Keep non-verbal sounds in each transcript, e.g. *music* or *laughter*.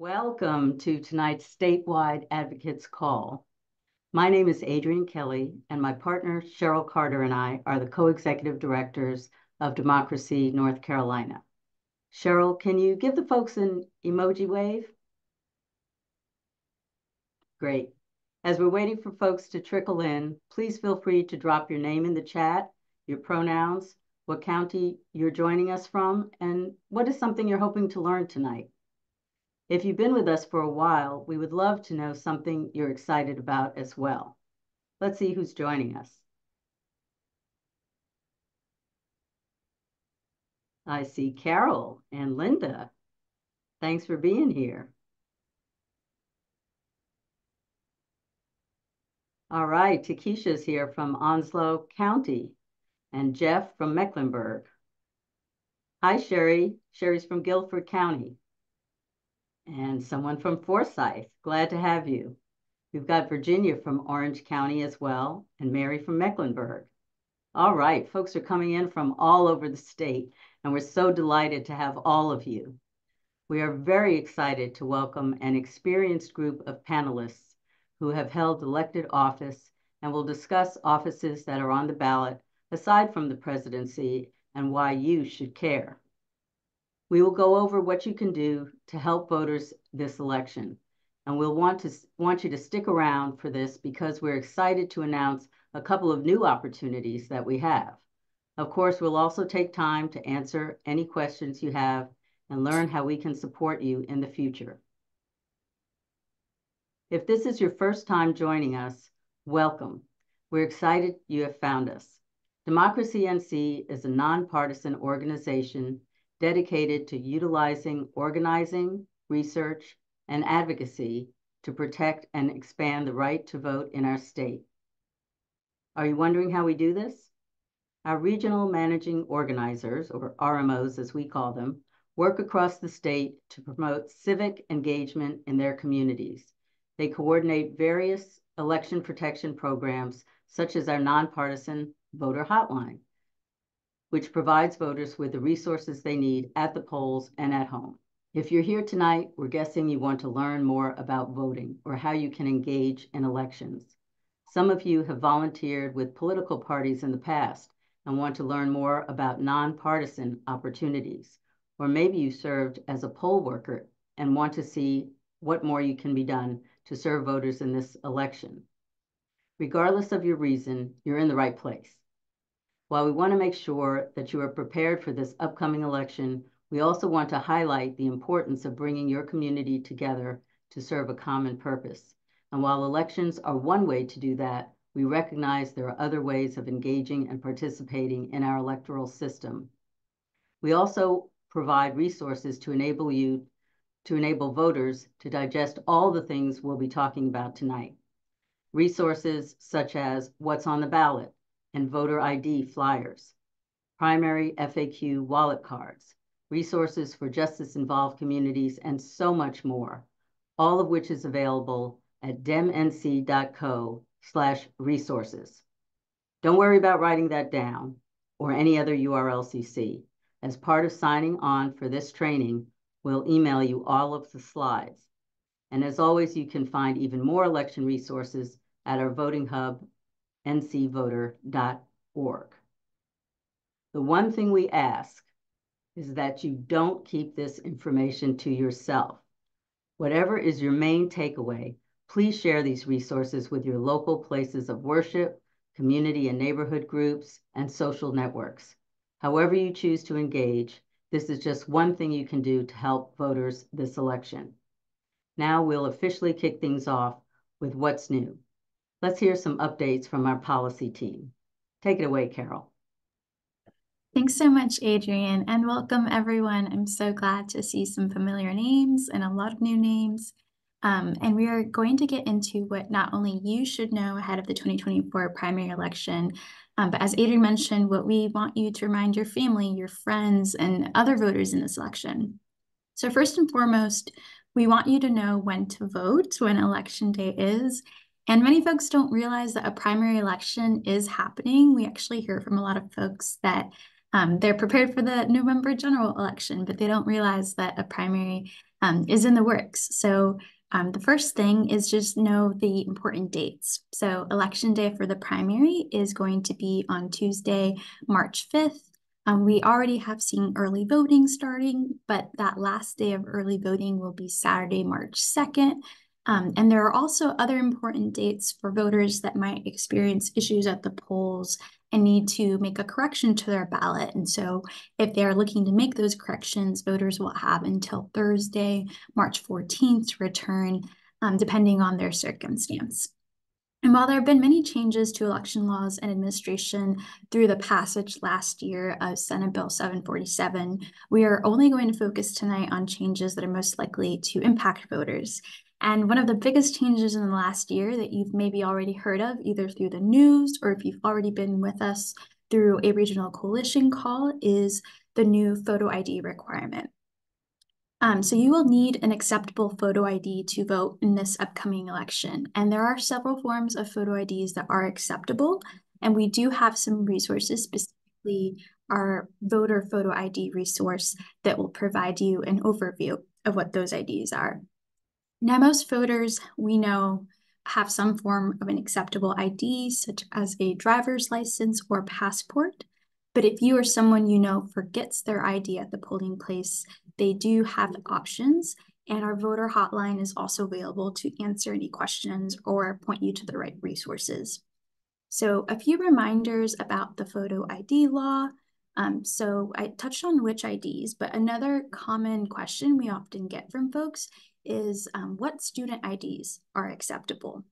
Welcome to tonight's statewide advocates call. My name is Adrienne Kelly, and my partner Cheryl Carter and I are the co-executive directors of Democracy North Carolina. Cheryl, can you give the folks an emoji wave? Great. As we're waiting for folks to trickle in, please feel free to drop your name in the chat, your pronouns, what county you're joining us from, and what is something you're hoping to learn tonight. If you've been with us for a while, we would love to know something you're excited about as well. Let's see who's joining us. I see Carol and Linda. Thanks for being here. All right, Takesha's here from Onslow County and Jeff from Mecklenburg. Hi, Sherry. Sherry's from Guilford County and someone from Forsyth. Glad to have you. We've got Virginia from Orange County as well, and Mary from Mecklenburg. All right, folks are coming in from all over the state, and we're so delighted to have all of you. We are very excited to welcome an experienced group of panelists who have held elected office and will discuss offices that are on the ballot aside from the presidency and why you should care. We will go over what you can do to help voters this election. And we'll want to want you to stick around for this because we're excited to announce a couple of new opportunities that we have. Of course, we'll also take time to answer any questions you have and learn how we can support you in the future. If this is your first time joining us, welcome. We're excited you have found us. Democracy NC is a nonpartisan organization dedicated to utilizing organizing, research, and advocacy to protect and expand the right to vote in our state. Are you wondering how we do this? Our regional managing organizers, or RMOs as we call them, work across the state to promote civic engagement in their communities. They coordinate various election protection programs, such as our nonpartisan voter hotline which provides voters with the resources they need at the polls and at home. If you're here tonight, we're guessing you want to learn more about voting or how you can engage in elections. Some of you have volunteered with political parties in the past and want to learn more about nonpartisan opportunities. Or maybe you served as a poll worker and want to see what more you can be done to serve voters in this election. Regardless of your reason, you're in the right place. While we want to make sure that you are prepared for this upcoming election, we also want to highlight the importance of bringing your community together to serve a common purpose. And while elections are one way to do that, we recognize there are other ways of engaging and participating in our electoral system. We also provide resources to enable you to enable voters to digest all the things we'll be talking about tonight. Resources such as what's on the ballot, and voter ID flyers, primary FAQ wallet cards, resources for justice-involved communities, and so much more, all of which is available at demnc.co slash resources. Don't worry about writing that down or any other URLs you see. As part of signing on for this training, we'll email you all of the slides. And as always, you can find even more election resources at our voting hub ncvoter.org. The one thing we ask is that you don't keep this information to yourself. Whatever is your main takeaway, please share these resources with your local places of worship, community and neighborhood groups, and social networks. However you choose to engage, this is just one thing you can do to help voters this election. Now we'll officially kick things off with what's new. Let's hear some updates from our policy team. Take it away, Carol. Thanks so much, Adrienne, and welcome everyone. I'm so glad to see some familiar names and a lot of new names. Um, and we are going to get into what not only you should know ahead of the 2024 primary election, um, but as Adrienne mentioned, what we want you to remind your family, your friends, and other voters in this election. So first and foremost, we want you to know when to vote, when election day is, and many folks don't realize that a primary election is happening. We actually hear from a lot of folks that Um, they're prepared for the November general election, but they don't realize that a primary um, is in the works. So um, the first thing is just know the important dates. So election day for the primary is going to be on Tuesday, March 5th. Um, we already have seen early voting starting, but that last day of early voting will be Saturday, March 2nd. Um, and there are also other important dates for voters that might experience issues at the polls and need to make a correction to their ballot. And so if they're looking to make those corrections, voters will have until Thursday, March 14th to return, um, depending on their circumstance. And while there have been many changes to election laws and administration through the passage last year of Senate Bill 747, we are only going to focus tonight on changes that are most likely to impact voters. And one of the biggest changes in the last year that you've maybe already heard of, either through the news or if you've already been with us through a regional coalition call, is the new photo ID requirement. Um, so you will need an acceptable photo ID to vote in this upcoming election. And there are several forms of photo IDs that are acceptable. And we do have some resources, specifically our voter photo ID resource that will provide you an overview of what those IDs are. Now, most voters we know have some form of an acceptable ID, such as a driver's license or passport. But if you or someone you know forgets their ID at the polling place, they do have options. And our voter hotline is also available to answer any questions or point you to the right resources. So, a few reminders about the photo ID law. Um, so, I touched on which IDs, but another common question we often get from folks is um, what student IDs are acceptable.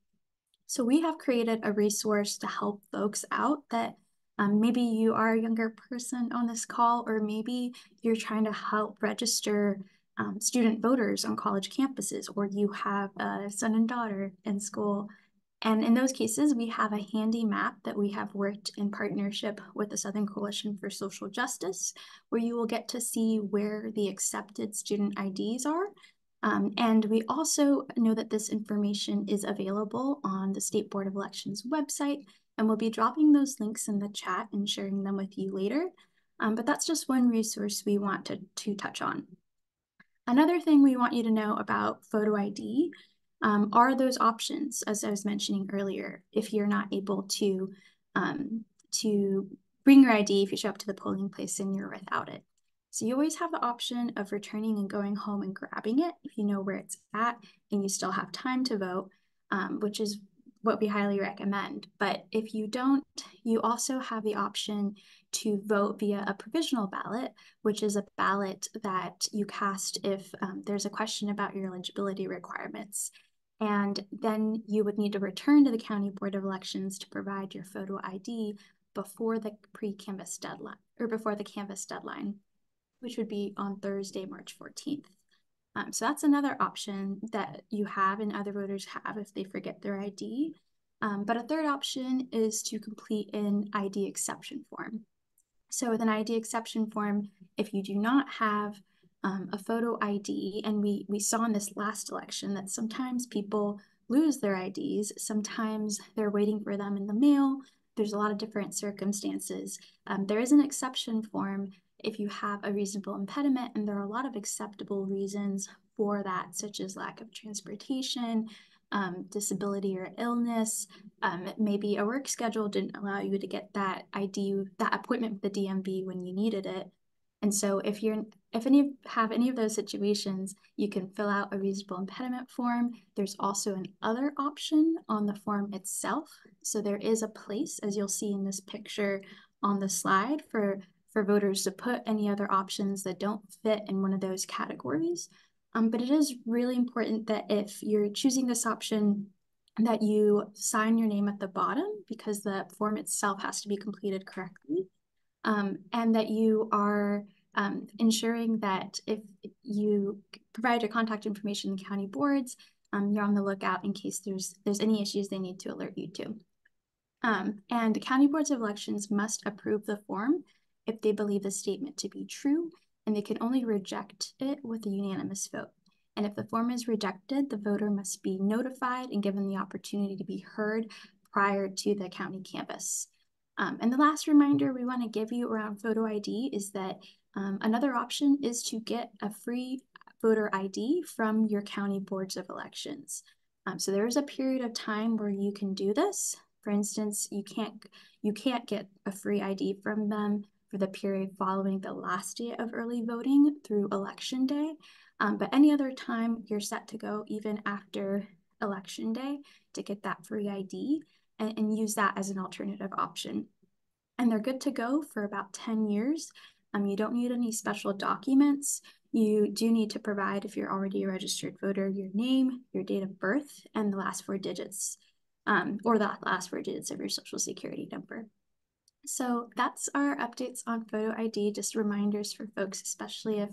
So we have created a resource to help folks out that um, maybe you are a younger person on this call, or maybe you're trying to help register um, student voters on college campuses, or you have a son and daughter in school. And in those cases, we have a handy map that we have worked in partnership with the Southern Coalition for Social Justice, where you will get to see where the accepted student IDs are um, and we also know that this information is available on the State Board of Elections website, and we'll be dropping those links in the chat and sharing them with you later. Um, but that's just one resource we want to, to touch on. Another thing we want you to know about photo ID um, are those options, as I was mentioning earlier, if you're not able to, um, to bring your ID if you show up to the polling place and you're without it. So you always have the option of returning and going home and grabbing it if you know where it's at and you still have time to vote, um, which is what we highly recommend. But if you don't, you also have the option to vote via a provisional ballot, which is a ballot that you cast if um, there's a question about your eligibility requirements. And then you would need to return to the County Board of Elections to provide your photo ID before the pre-canvass deadline or before the canvass deadline which would be on Thursday, March 14th. Um, so that's another option that you have and other voters have if they forget their ID. Um, but a third option is to complete an ID exception form. So with an ID exception form, if you do not have um, a photo ID, and we, we saw in this last election that sometimes people lose their IDs, sometimes they're waiting for them in the mail, there's a lot of different circumstances. Um, there is an exception form if you have a reasonable impediment, and there are a lot of acceptable reasons for that, such as lack of transportation, um, disability or illness, um, maybe a work schedule didn't allow you to get that ID, that appointment with the DMV when you needed it. And so if you're if any have any of those situations, you can fill out a reasonable impediment form. There's also an other option on the form itself. So there is a place, as you'll see in this picture on the slide, for for voters to put any other options that don't fit in one of those categories. Um, but it is really important that if you're choosing this option, that you sign your name at the bottom because the form itself has to be completed correctly. Um, and that you are um, ensuring that if you provide your contact information to county boards, um, you're on the lookout in case there's there's any issues they need to alert you to. Um, and the county boards of elections must approve the form if they believe the statement to be true, and they can only reject it with a unanimous vote. And if the form is rejected, the voter must be notified and given the opportunity to be heard prior to the county canvass. Um, and the last reminder we want to give you around photo ID is that um, another option is to get a free voter ID from your county boards of elections. Um, so there is a period of time where you can do this. For instance, you can't you can't get a free ID from them for the period following the last day of early voting through election day. Um, but any other time you're set to go even after election day to get that free ID and, and use that as an alternative option. And they're good to go for about 10 years. Um, you don't need any special documents. You do need to provide, if you're already a registered voter, your name, your date of birth, and the last four digits, um, or the last four digits of your social security number. So that's our updates on photo ID, just reminders for folks, especially if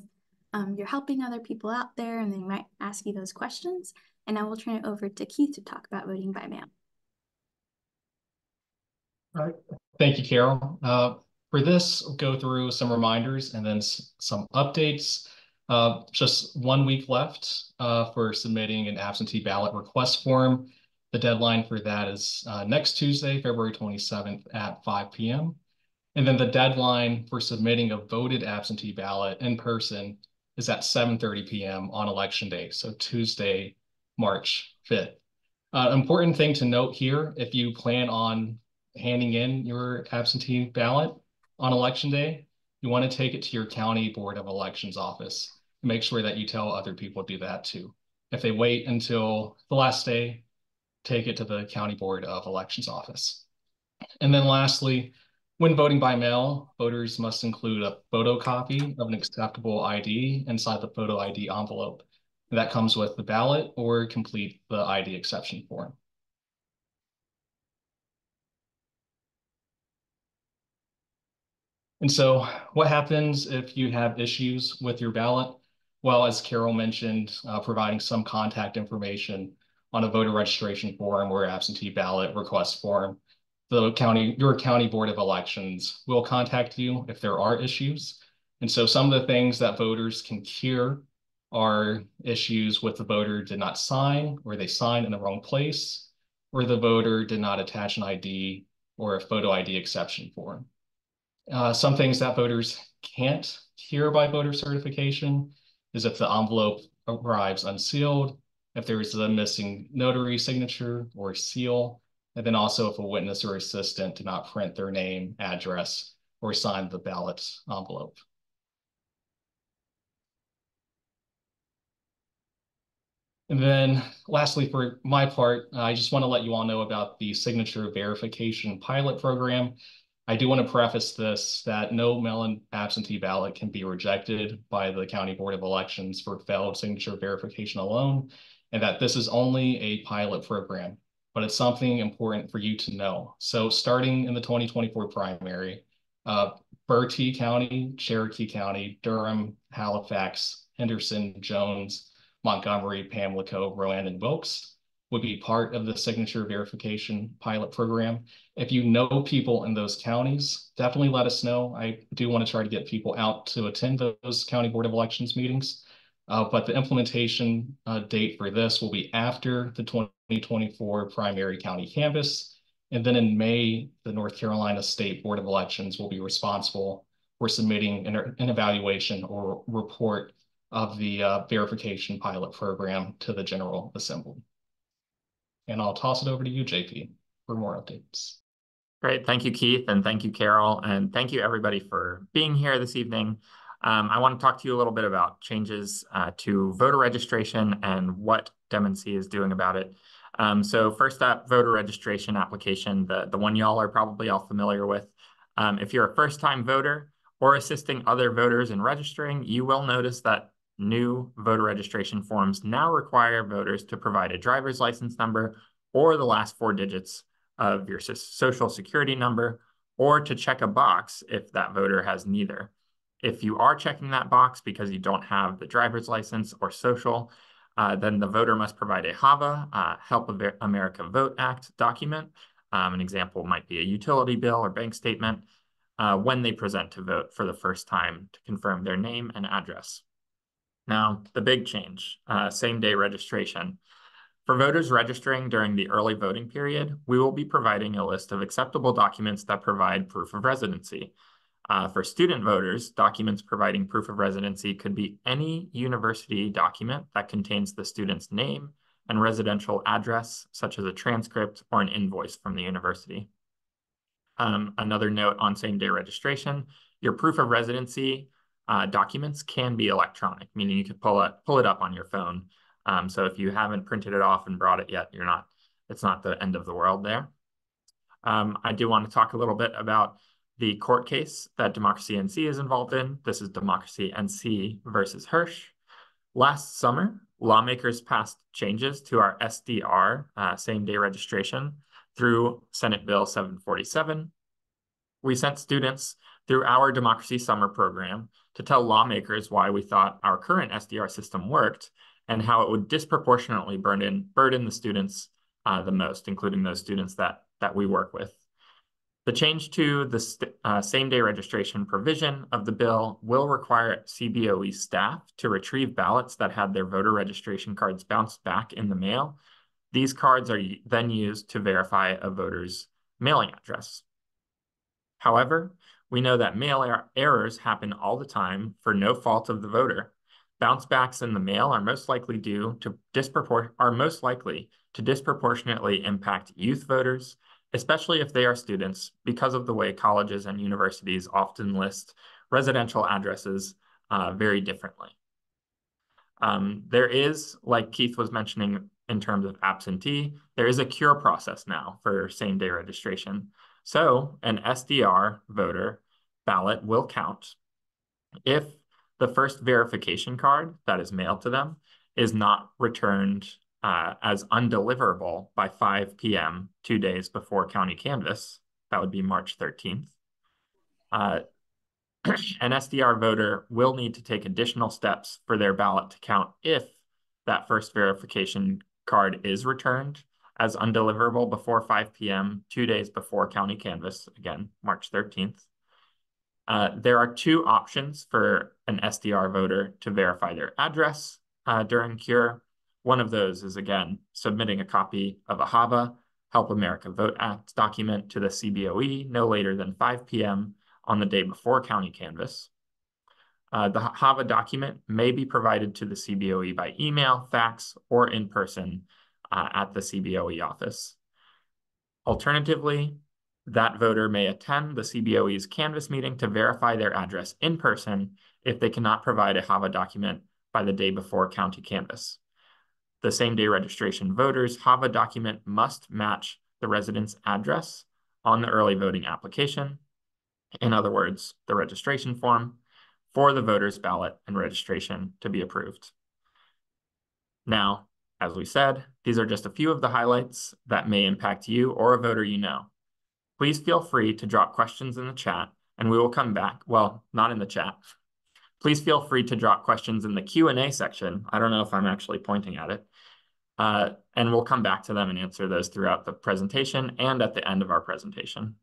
um, you're helping other people out there and they might ask you those questions. And I will turn it over to Keith to talk about voting by mail. All right. Thank you, Carol. Uh, for this, we'll go through some reminders and then some updates. Uh, just one week left uh, for submitting an absentee ballot request form. The deadline for that is uh, next Tuesday, February 27th at 5 p.m. And then the deadline for submitting a voted absentee ballot in person is at 7.30 p.m. on election day, so Tuesday, March 5th. Uh, important thing to note here, if you plan on handing in your absentee ballot on election day, you want to take it to your county board of elections office. Make sure that you tell other people to do that too. If they wait until the last day, take it to the county board of elections office. And then lastly, when voting by mail, voters must include a photocopy of an acceptable ID inside the photo ID envelope. That comes with the ballot or complete the ID exception form. And so what happens if you have issues with your ballot? Well, as Carol mentioned, uh, providing some contact information on a voter registration form or absentee ballot request form, the county, your county board of elections will contact you if there are issues. And so some of the things that voters can cure are issues with the voter did not sign or they signed in the wrong place or the voter did not attach an ID or a photo ID exception form. Uh, some things that voters can't hear by voter certification is if the envelope arrives unsealed, if there is a missing notary signature or seal, and then also if a witness or assistant did not print their name, address, or sign the ballot envelope. And then lastly, for my part, I just want to let you all know about the signature verification pilot program. I do want to preface this that no mail-in absentee ballot can be rejected by the County Board of Elections for failed signature verification alone, and that this is only a pilot program, but it's something important for you to know. So starting in the 2024 primary, uh, Bertie County, Cherokee County, Durham, Halifax, Henderson, Jones, Montgomery, Pamlico, Rowan, and Wilkes would be part of the signature verification pilot program. If you know people in those counties, definitely let us know. I do want to try to get people out to attend those county board of elections meetings. Uh, but the implementation uh, date for this will be after the 2024 primary county canvass. And then in May, the North Carolina State Board of Elections will be responsible for submitting an, an evaluation or report of the uh, verification pilot program to the General Assembly. And I'll toss it over to you, JP, for more updates. Great. Thank you, Keith, and thank you, Carol, and thank you, everybody, for being here this evening. Um, I want to talk to you a little bit about changes uh, to voter registration and what DemNC is doing about it. Um, so first up, voter registration application, the, the one y'all are probably all familiar with. Um, if you're a first-time voter or assisting other voters in registering, you will notice that new voter registration forms now require voters to provide a driver's license number or the last four digits of your social security number or to check a box if that voter has neither. If you are checking that box because you don't have the driver's license or social, uh, then the voter must provide a HAVA, uh, Help America Vote Act document. Um, an example might be a utility bill or bank statement uh, when they present to vote for the first time to confirm their name and address. Now, the big change, uh, same day registration. For voters registering during the early voting period, we will be providing a list of acceptable documents that provide proof of residency. Uh, for student voters, documents providing proof of residency could be any university document that contains the student's name and residential address, such as a transcript or an invoice from the university. Um, another note on same-day registration, your proof of residency uh, documents can be electronic, meaning you could pull it, pull it up on your phone. Um, so if you haven't printed it off and brought it yet, you're not, it's not the end of the world there. Um, I do want to talk a little bit about the court case that Democracy NC is involved in. This is Democracy NC versus Hirsch. Last summer, lawmakers passed changes to our SDR, uh, same day registration, through Senate Bill 747. We sent students through our Democracy Summer program to tell lawmakers why we thought our current SDR system worked and how it would disproportionately burden, burden the students uh, the most, including those students that, that we work with. The change to the uh, same-day registration provision of the bill will require CBOE staff to retrieve ballots that had their voter registration cards bounced back in the mail. These cards are then used to verify a voter's mailing address. However, we know that mail er errors happen all the time for no fault of the voter. Bounce backs in the mail are most likely due to dispropor are most likely to disproportionately impact youth voters, especially if they are students, because of the way colleges and universities often list residential addresses uh, very differently. Um, there is, like Keith was mentioning in terms of absentee, there is a cure process now for same day registration. So an SDR voter ballot will count if the first verification card that is mailed to them is not returned uh, as undeliverable by 5 p.m., two days before county canvass. That would be March 13th. Uh, *clears throat* an SDR voter will need to take additional steps for their ballot to count if that first verification card is returned as undeliverable before 5 p.m., two days before county canvass, again, March 13th. Uh, there are two options for an SDR voter to verify their address uh, during cure. One of those is, again, submitting a copy of a HAVA, Help America Vote Act document to the CBOE no later than 5 p.m. on the day before county canvass. Uh, the HAVA document may be provided to the CBOE by email, fax, or in person uh, at the CBOE office. Alternatively, that voter may attend the CBOE's Canvass meeting to verify their address in person if they cannot provide a HAVA document by the day before county canvass. The same day registration voters HAVA document must match the resident's address on the early voting application. In other words, the registration form for the voter's ballot and registration to be approved. Now, as we said, these are just a few of the highlights that may impact you or a voter you know. Please feel free to drop questions in the chat and we will come back. Well, not in the chat. Please feel free to drop questions in the Q&A section. I don't know if I'm actually pointing at it. Uh, and we'll come back to them and answer those throughout the presentation and at the end of our presentation.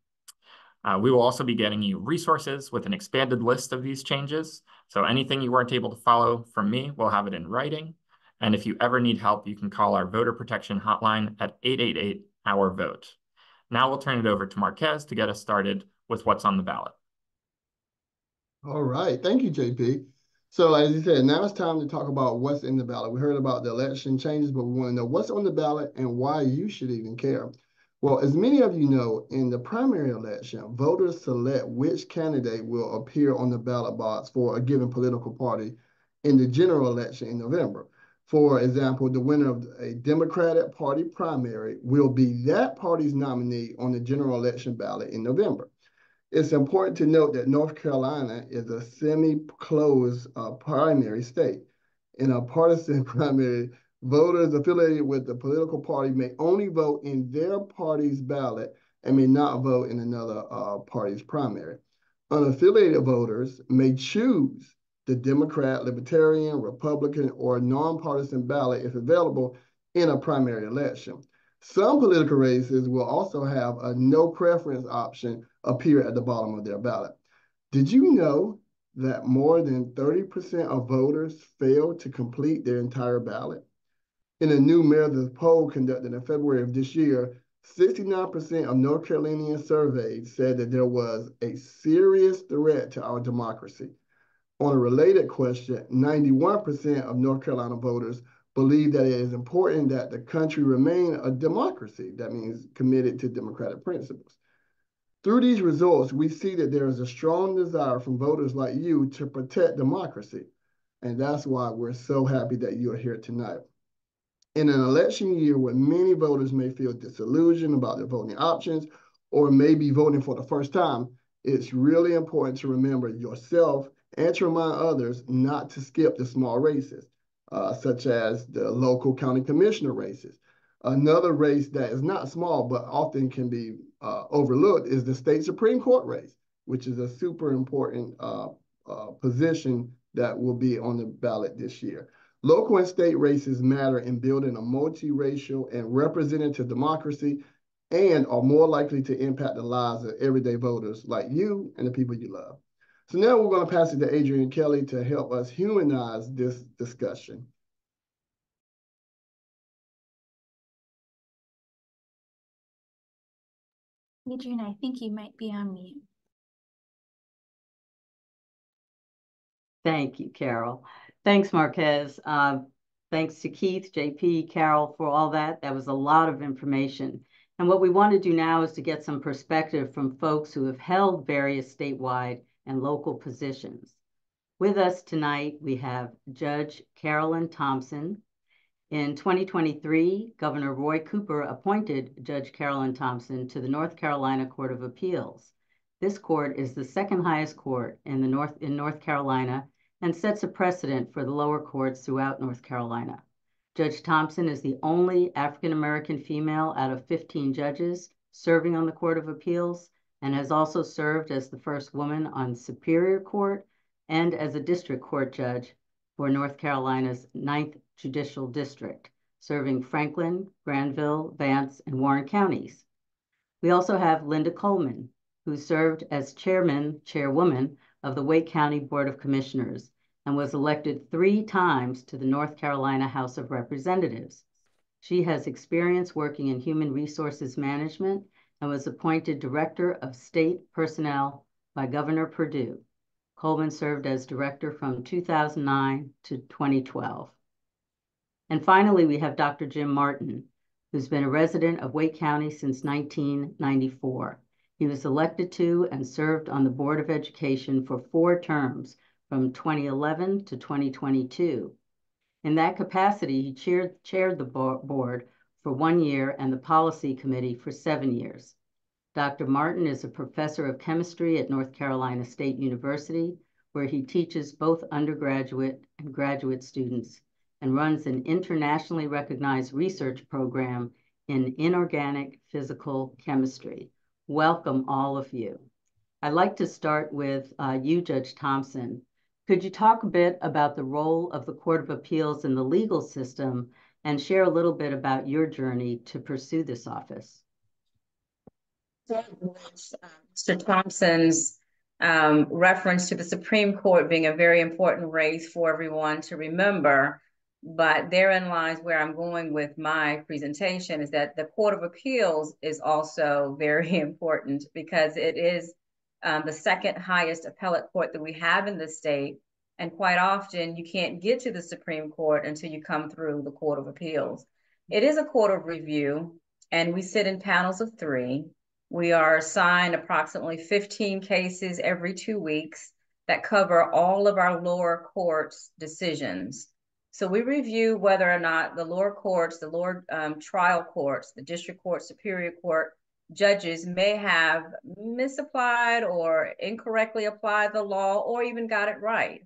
Uh, we will also be getting you resources with an expanded list of these changes. So anything you weren't able to follow from me, we'll have it in writing. And if you ever need help, you can call our voter protection hotline at 888-OUR-VOTE. Now we'll turn it over to Marquez to get us started with what's on the ballot. All right. Thank you, JP. So as you said, now it's time to talk about what's in the ballot. We heard about the election changes, but we want to know what's on the ballot and why you should even care. Well, as many of you know, in the primary election, voters select which candidate will appear on the ballot box for a given political party in the general election in November. For example, the winner of a Democratic Party primary will be that party's nominee on the general election ballot in November. It's important to note that North Carolina is a semi-closed uh, primary state. In a partisan *laughs* primary, voters affiliated with the political party may only vote in their party's ballot and may not vote in another uh, party's primary. Unaffiliated voters may choose the Democrat, Libertarian, Republican, or nonpartisan ballot if available in a primary election. Some political races will also have a no preference option appear at the bottom of their ballot. Did you know that more than 30% of voters fail to complete their entire ballot? In a new Meredith poll conducted in February of this year, 69% of North Carolinians surveyed said that there was a serious threat to our democracy. On a related question, 91% of North Carolina voters believe that it is important that the country remain a democracy. That means committed to democratic principles. Through these results, we see that there is a strong desire from voters like you to protect democracy. And that's why we're so happy that you are here tonight. In an election year where many voters may feel disillusioned about their voting options or may be voting for the first time, it's really important to remember yourself and to remind others not to skip the small races uh, such as the local county commissioner races. Another race that is not small, but often can be uh, overlooked is the state Supreme Court race, which is a super important uh, uh, position that will be on the ballot this year. Local and state races matter in building a multiracial and representative democracy and are more likely to impact the lives of everyday voters like you and the people you love. So now we're going to pass it to Adrienne Kelly to help us humanize this discussion. Adrienne, I think you might be on mute. Thank you, Carol. Thanks, Marquez. Uh, thanks to Keith, JP, Carol for all that. That was a lot of information. And what we want to do now is to get some perspective from folks who have held various statewide and local positions. With us tonight, we have Judge Carolyn Thompson. In 2023, Governor Roy Cooper appointed Judge Carolyn Thompson to the North Carolina Court of Appeals. This court is the second highest court in, the North, in North Carolina and sets a precedent for the lower courts throughout North Carolina. Judge Thompson is the only African American female out of 15 judges serving on the Court of Appeals and has also served as the first woman on Superior Court and as a district court judge for North Carolina's 9th Judicial District, serving Franklin, Granville, Vance, and Warren counties. We also have Linda Coleman, who served as chairman, chairwoman of the Wake County Board of Commissioners and was elected three times to the North Carolina House of Representatives. She has experience working in human resources management and was appointed Director of State Personnel by Governor Perdue. Coleman served as director from 2009 to 2012. And finally, we have Dr. Jim Martin, who's been a resident of Wake County since 1994. He was elected to and served on the Board of Education for four terms from 2011 to 2022. In that capacity, he chaired, chaired the board for one year and the policy committee for seven years. Dr. Martin is a professor of chemistry at North Carolina State University, where he teaches both undergraduate and graduate students and runs an internationally recognized research program in inorganic physical chemistry. Welcome, all of you. I'd like to start with uh, you, Judge Thompson. Could you talk a bit about the role of the Court of Appeals in the legal system and share a little bit about your journey to pursue this office. Mr. Thompson's um, reference to the Supreme Court being a very important race for everyone to remember. But therein lies where I'm going with my presentation is that the Court of Appeals is also very *laughs* important because it is um, the second highest appellate court that we have in the state. And quite often, you can't get to the Supreme Court until you come through the Court of Appeals. It is a court of review, and we sit in panels of three. We are assigned approximately 15 cases every two weeks that cover all of our lower courts decisions. So we review whether or not the lower courts, the lower um, trial courts, the district court, superior court judges may have misapplied or incorrectly applied the law or even got it right.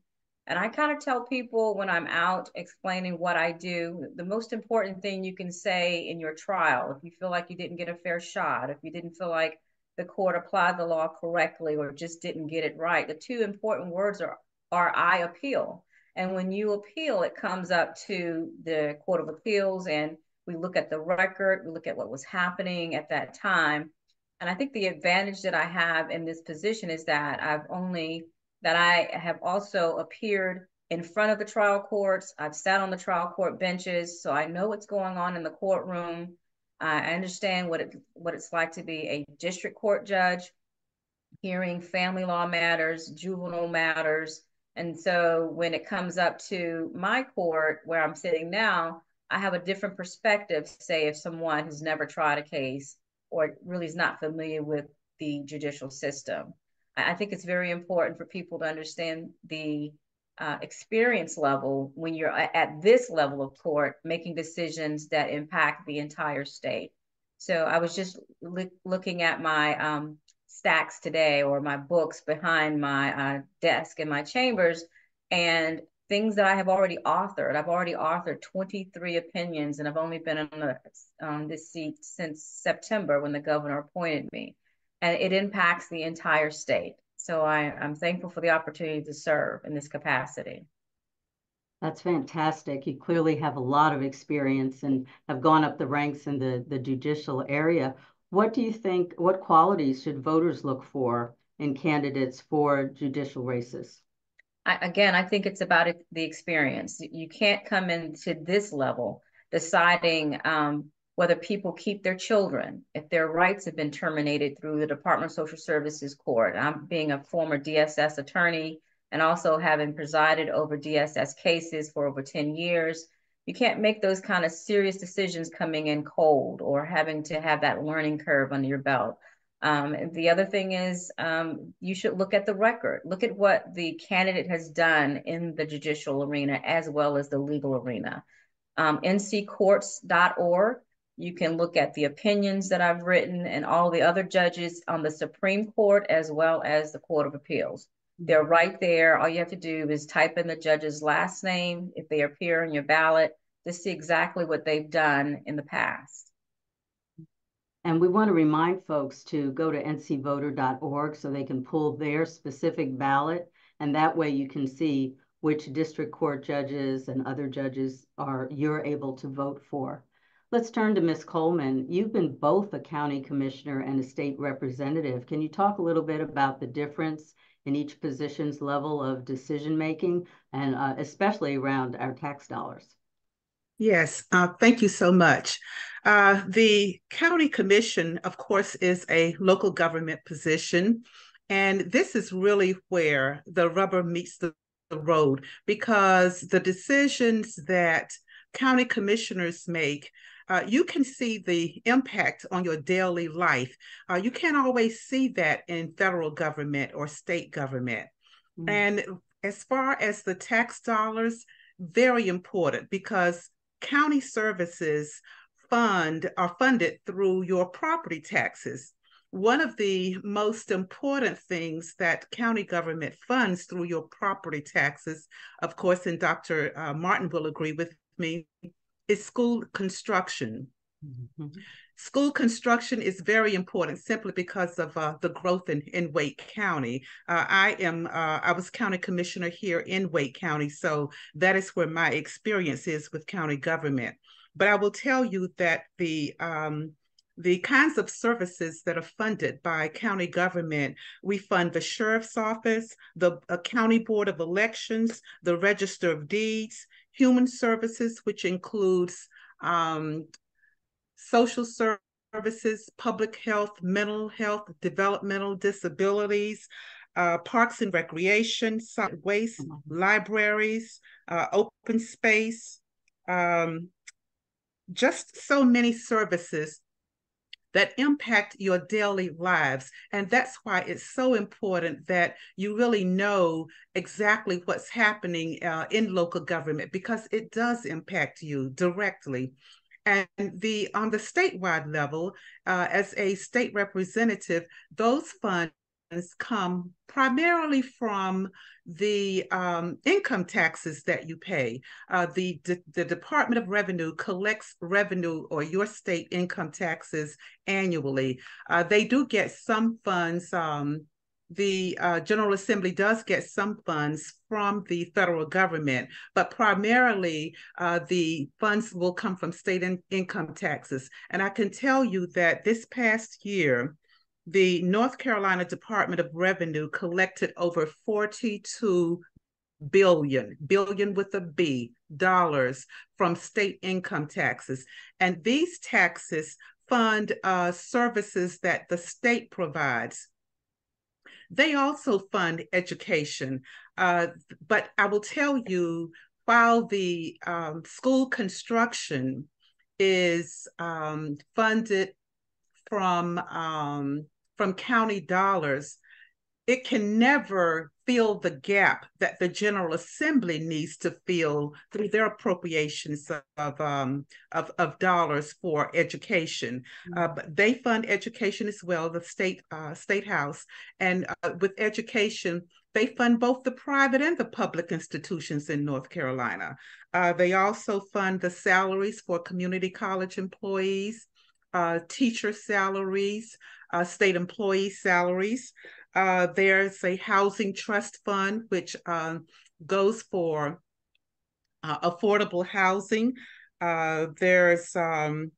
And I kind of tell people when I'm out explaining what I do, the most important thing you can say in your trial, if you feel like you didn't get a fair shot, if you didn't feel like the court applied the law correctly or just didn't get it right, the two important words are, are I appeal. And when you appeal, it comes up to the Court of Appeals and we look at the record, we look at what was happening at that time. And I think the advantage that I have in this position is that I've only that I have also appeared in front of the trial courts. I've sat on the trial court benches, so I know what's going on in the courtroom. I understand what it what it's like to be a district court judge, hearing family law matters, juvenile matters. And so when it comes up to my court where I'm sitting now, I have a different perspective, say if someone has never tried a case or really is not familiar with the judicial system. I think it's very important for people to understand the uh, experience level when you're at this level of court making decisions that impact the entire state. So I was just looking at my um, stacks today or my books behind my uh, desk in my chambers and things that I have already authored. I've already authored 23 opinions and I've only been on the, um, this seat since September when the governor appointed me. And it impacts the entire state. So I, I'm thankful for the opportunity to serve in this capacity. That's fantastic. You clearly have a lot of experience and have gone up the ranks in the, the judicial area. What do you think, what qualities should voters look for in candidates for judicial races? I, again, I think it's about the experience. You can't come into this level deciding um, whether people keep their children, if their rights have been terminated through the Department of Social Services Court. I'm being a former DSS attorney and also having presided over DSS cases for over 10 years. You can't make those kind of serious decisions coming in cold or having to have that learning curve under your belt. Um, the other thing is um, you should look at the record. Look at what the candidate has done in the judicial arena as well as the legal arena. Um, nccourts.org you can look at the opinions that I've written and all the other judges on the Supreme Court as well as the Court of Appeals. They're mm-hmm. right there. All you have to do is type in the judge's last name if they appear on your ballot to see exactly what they've done in the past. And we want to remind folks to go to ncvoter.org so they can pull their specific ballot. And that way you can see which district court judges and other judges are you're able to vote for. Let's turn to Ms. Coleman. You've been both a county commissioner and a state representative. Can you talk a little bit about the difference in each position's level of decision making and uh, especially around our tax dollars? Yes, uh, thank you so much. Uh, the county commission, of course, is a local government position. And this is really where the rubber meets the road because the decisions that county commissioners make uh, you can see the impact on your daily life. Uh, you can't always see that in federal government or state government. Mm-hmm. And as far as the tax dollars, very important because county services fund are funded through your property taxes. One of the most important things that county government funds through your property taxes, of course, and Dr. Uh, Martin will agree with me, is school construction. Mm-hmm. School construction is very important simply because of uh, the growth in, in Wake County. Uh, I am uh, I was county commissioner here in Wake County, so that is where my experience is with county government. But I will tell you that the um, the kinds of services that are funded by county government, we fund the sheriff's office, the uh, county board of elections, the register of deeds, human services, which includes um, social services, public health, mental health, developmental disabilities, uh, parks and recreation, solid waste, mm-hmm. libraries, uh, open space, um, just so many services that impact your daily lives. And that's why it's so important that you really know exactly what's happening uh, in local government because it does impact you directly. And the on the statewide level, uh, as a state representative, those funds come primarily from the um, income taxes that you pay. Uh, the, the Department of Revenue collects revenue or your state income taxes annually. Uh, they do get some funds. Um, the uh, General Assembly does get some funds from the federal government, but primarily uh, the funds will come from state in income taxes. And I can tell you that this past year, the North Carolina Department of Revenue collected over 42 billion, billion with a B, dollars from state income taxes. And these taxes fund uh, services that the state provides. They also fund education. Uh, but I will tell you, while the um, school construction is um, funded from um, from county dollars, it can never fill the gap that the General Assembly needs to fill through their appropriations of um, of, of dollars for education. Mm-hmm. Uh, but they fund education as well, the state uh, state house, and uh, with education. They fund both the private and the public institutions in North Carolina. Uh, they also fund the salaries for community college employees, uh, teacher salaries, uh, state employee salaries. Uh, there's a housing trust fund, which um, goes for uh, affordable housing. Uh, there's um,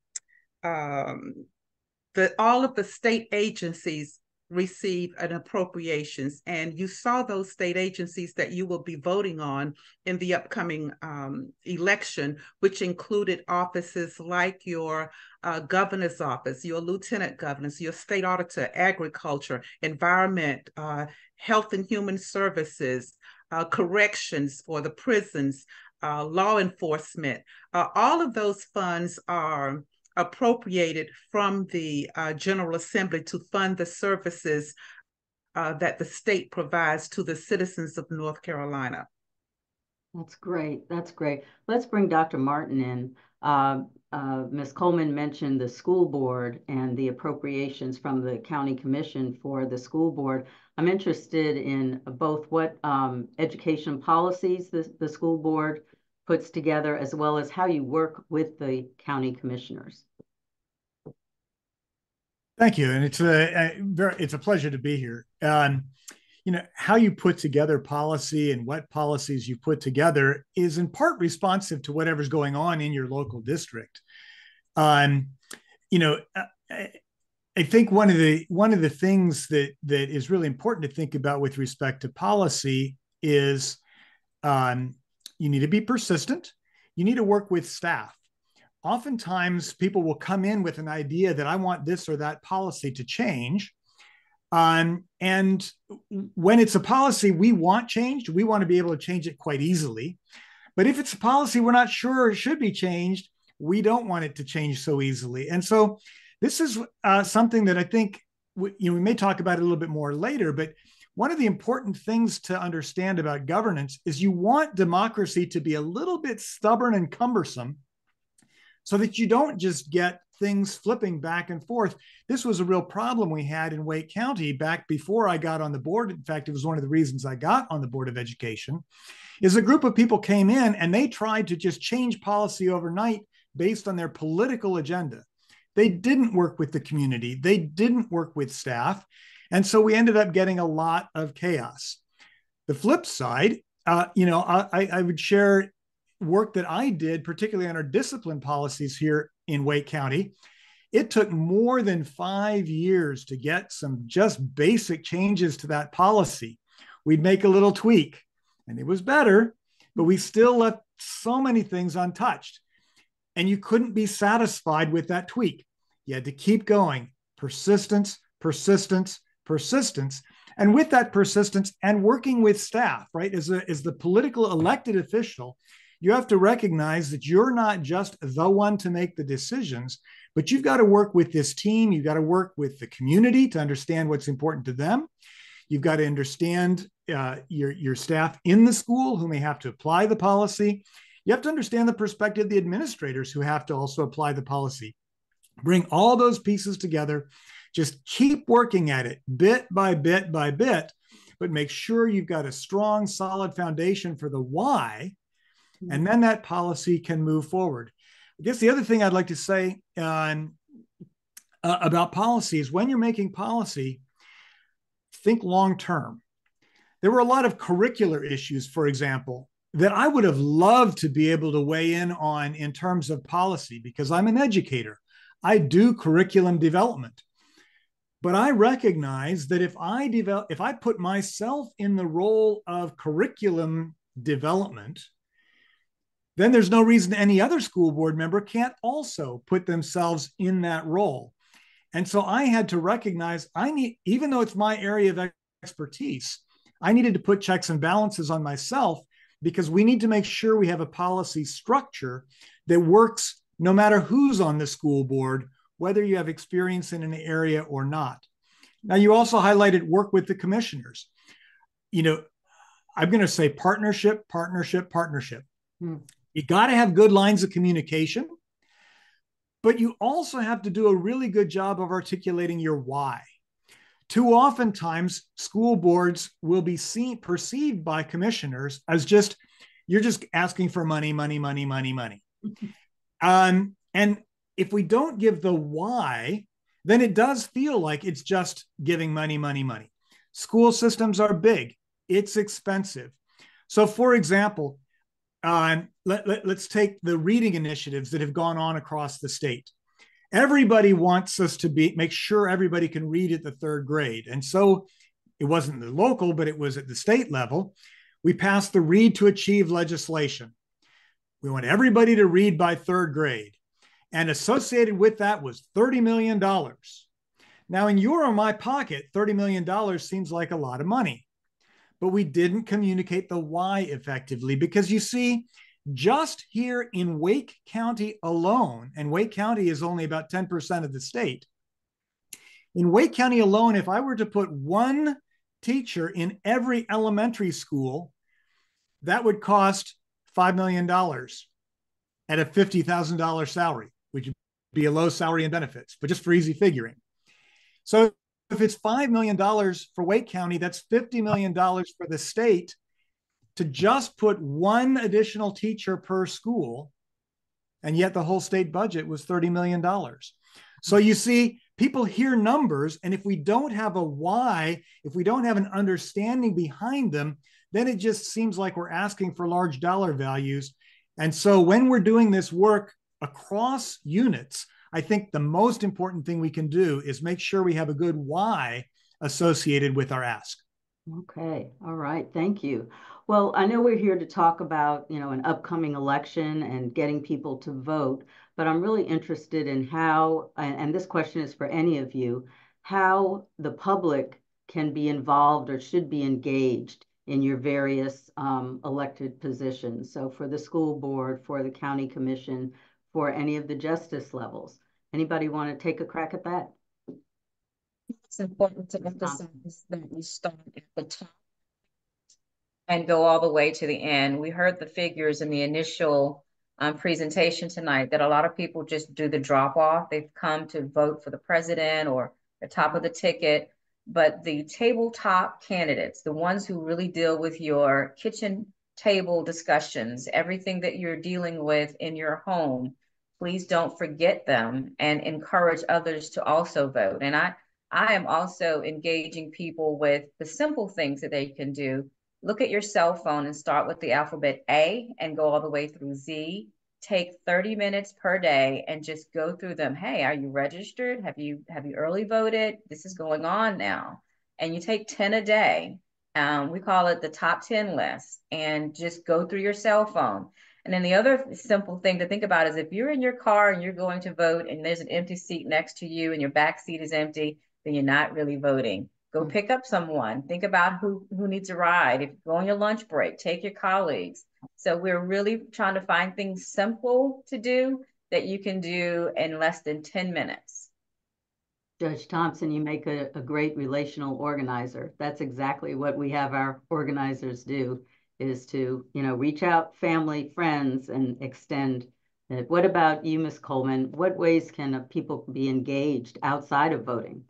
um, the all of the state agencies receive an appropriations. And you saw those state agencies that you will be voting on in the upcoming um, election which included offices like your uh, governor's office your lieutenant governors your state auditor agriculture environment uh, health and human services uh, corrections for the prisons uh, law enforcement. Uh, all of those funds are appropriated from the uh, General Assembly to fund the services uh, that the state provides to the citizens of North Carolina. That's great. That's great. Let's bring Dr. Martin in. Uh, uh, Ms. Coleman mentioned the school board and the appropriations from the county commission for the school board. I'm interested in both what um, education policies the, the school board puts together, as well as how you work with the county commissioners. Thank you, and it's a, very it's a pleasure to be here. Um, you know how you put together policy and what policies you put together is in part responsive to whatever's going on in your local district. Um, you know, I, I think one of the one of the things that that is really important to think about with respect to policy is um, you need to be persistent. You need to work with staff. Oftentimes, people will come in with an idea that I want this or that policy to change. Um, and when it's a policy we want changed, we want to be able to change it quite easily. But if it's a policy we're not sure it should be changed, we don't want it to change so easily. And so, this is uh, something that I think we, you know we may talk about a little bit more later. But one of the important things to understand about governance is you want democracy to be a little bit stubborn and cumbersome so that you don't just get things flipping back and forth. This was a real problem we had in Wake County back before I got on the board. In fact, it was one of the reasons I got on the Board of Education. Is a group of people came in and they tried to just change policy overnight based on their political agenda. They didn't work with the community. They didn't work with staff. And so we ended up getting a lot of chaos. The flip side, uh, you know, I, I would share work that I did, particularly on our discipline policies here in Wake County. It took more than five years to get some just basic changes to that policy. We'd make a little tweak and it was better, but we still left so many things untouched. And you couldn't be satisfied with that tweak. You had to keep going. Persistence, persistence, persistence. And with that persistence and working with staff, right, as, a, as the political elected official, you have to recognize that you're not just the one to make the decisions, but you've got to work with this team. You've got to work with the community to understand what's important to them. You've got to understand uh, your, your staff in the school who may have to apply the policy. You have to understand the perspective of the administrators who have to also apply the policy. Bring all those pieces together just keep working at it bit by bit by bit, but make sure you've got a strong, solid foundation for the why. And then that policy can move forward. I guess the other thing I'd like to say uh, about policy is when you're making policy, think long term. There were a lot of curricular issues, for example, that I would have loved to be able to weigh in on in terms of policy because I'm an educator. I do curriculum development. But I recognize that if I develop, if I put myself in the role of curriculum development, then there's no reason any other school board member can't also put themselves in that role. And so I had to recognize I need, even though it's my area of expertise, I needed to put checks and balances on myself because we need to make sure we have a policy structure that works no matter who's on the school board, whether you have experience in an area or not. Now, you also highlighted work with the commissioners. You know, I'm going to say partnership, partnership, partnership. Hmm. You got to have good lines of communication, but you also have to do a really good job of articulating your why. Too oftentimes, school boards will be seen perceived by commissioners as just you're just asking for money, money, money, money, money. *laughs* um, and if we don't give the why, then it does feel like it's just giving money, money, money. School systems are big, it's expensive. So, for example, uh, let, let, us take the reading initiatives that have gone on across the state. Everybody wants us to be make sure everybody can read at the third grade. And so it wasn't the local but it was at the state level. We passed the read to achieve legislation. We want everybody to read by third grade. And associated with that was $30 million now in your or my pocket $30 million seems like a lot of money. But we didn't communicate the why effectively because you see just here in Wake County alone, and Wake County is only about 10% of the state. In Wake County alone, if I were to put one teacher in every elementary school, that would cost $5 million at a $50,000 salary, which would be a low salary and benefits, but just for easy figuring. So if it's $5 million for Wake County, that's $50 million for the state to just put one additional teacher per school, and yet the whole state budget was $30 million. So you see, people hear numbers, and if we don't have a why, if we don't have an understanding behind them, then it just seems like we're asking for large dollar values. And so when we're doing this work across units, I think the most important thing we can do is make sure we have a good why associated with our ask. Okay. All right. Thank you. Well, I know we're here to talk about, you know, an upcoming election and getting people to vote, but I'm really interested in how, and this question is for any of you, how the public can be involved or should be engaged in your various um, elected positions. So for the school board, for the county commission, for any of the justice levels. Anybody want to take a crack at that? It's important to emphasize that we start at the top and go all the way to the end. We heard the figures in the initial um, presentation tonight that a lot of people just do the drop off. They've come to vote for the president or the top of the ticket. But the tabletop candidates, the ones who really deal with your kitchen table discussions, everything that you're dealing with in your home, please don't forget them and encourage others to also vote. And I, I am also engaging people with the simple things that they can do look at your cell phone and start with the alphabet A and go all the way through Z. Take 30 minutes per day and just go through them. Hey, are you registered? Have you have you early voted? This is going on now. And you take 10 a day. Um, we call it the top 10 list and just go through your cell phone. And then the other simple thing to think about is if you're in your car and you're going to vote and there's an empty seat next to you and your back seat is empty, then you're not really voting. Go mm. pick up someone. Think about who who needs a ride. If you go on your lunch break, take your colleagues. So we're really trying to find things simple to do that you can do in less than 10 minutes. Judge Thompson, you make a, a great relational organizer. That's exactly what we have our organizers do is to, you know, reach out family, friends, and extend it. What about you, Ms. Coleman? What ways can people be engaged outside of voting?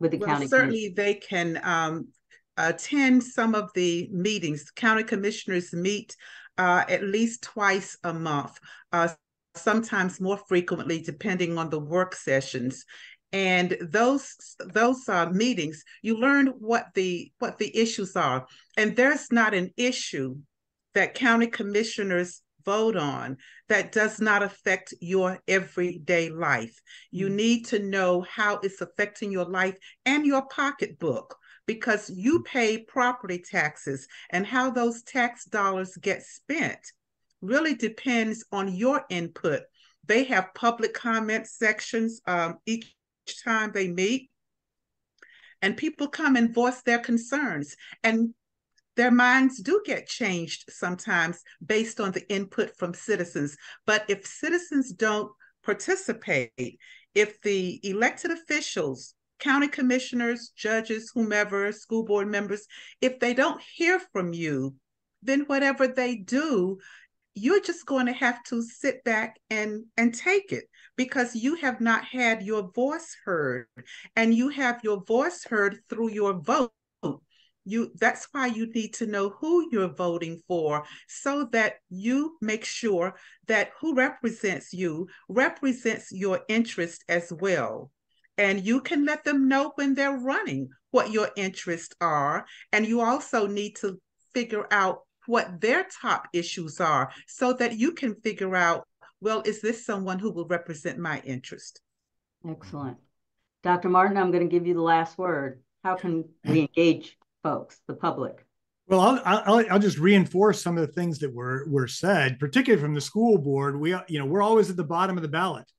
With the well, county? Certainly, they can um, attend some of the meetings. County commissioners meet uh, at least twice a month, uh, sometimes more frequently, depending on the work sessions. And those those uh, meetings, you learn what the what the issues are, and there's not an issue that county commissioners vote on that does not affect your everyday life. You mm. need to know how it's affecting your life and your pocketbook because you pay property taxes and how those tax dollars get spent really depends on your input. They have public comment sections um, each time they meet, and people come and voice their concerns. And their minds do get changed sometimes based on the input from citizens. But if citizens don't participate, if the elected officials, county commissioners, judges, whomever, school board members, if they don't hear from you, then whatever they do, you're just going to have to sit back and and take it because you have not had your voice heard and you have your voice heard through your vote you that's why you need to know who you're voting for so that you make sure that who represents you represents your interest as well. And you can let them know when they're running what your interests are. And you also need to figure out what their top issues are so that you can figure out well is this someone who will represent my interest? Excellent. Dr martin i'm going to give you the last word. How can we engage folks, the public? Well, I'll, I'll, I'll just reinforce some of the things that were were said, particularly from the school board. We you know we're always at the bottom of the ballot,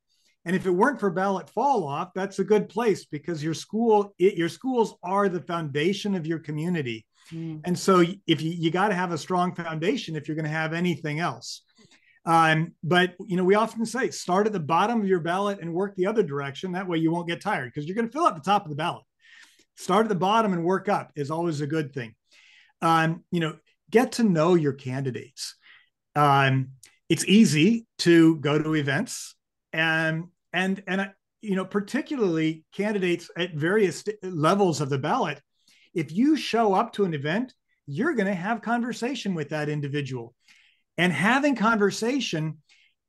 and if it weren't for ballot fall off, that's a good place because your school it, your schools are the foundation of your community, mm. and so if you you got to have a strong foundation if you're going to have anything else. Um, but you know we often say start at the bottom of your ballot and work the other direction. That way you won't get tired because you're going to fill up the top of the ballot start at the bottom and work up is always a good thing. Um, you know, get to know your candidates. Um, it's easy to go to events and and and uh, you know, particularly candidates at various levels of the ballot. If you show up to an event, you're going to have conversation with that individual, and having conversation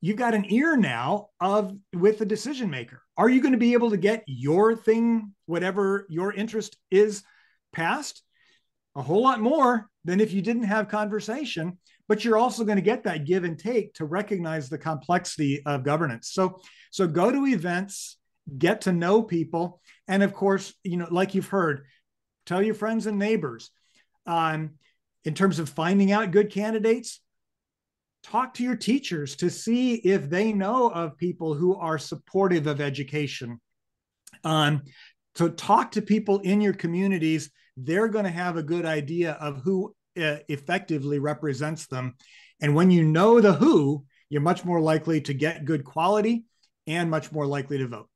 you got an ear now of with the decision maker. Are you going to be able to get your thing whatever your interest is passed? A whole lot more than if you didn't have conversation but you're also going to get that give and take to recognize the complexity of governance. So so go to events get to know people and of course you know like you've heard tell your friends and neighbors um, in terms of finding out good candidates talk to your teachers to see if they know of people who are supportive of education. Um, so talk to people in your communities. They're going to have a good idea of who uh, effectively represents them. And when you know the who, you're much more likely to get good quality and much more likely to vote.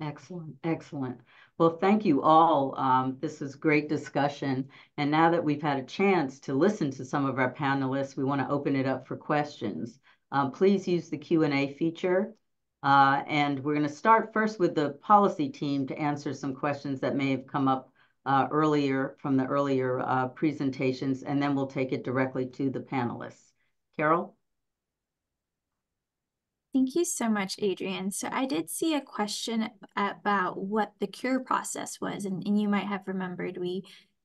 Excellent, excellent. Well, thank you all. Um, this was great discussion. And now that we've had a chance to listen to some of our panelists, we want to open it up for questions. Um, please use the Q&A feature. Uh, and we're going to start first with the policy team to answer some questions that may have come up uh, earlier from the earlier uh, presentations, and then we'll take it directly to the panelists. Carol? Thank you so much, Adrienne. So I did see a question about what the cure process was, and, and you might have remembered we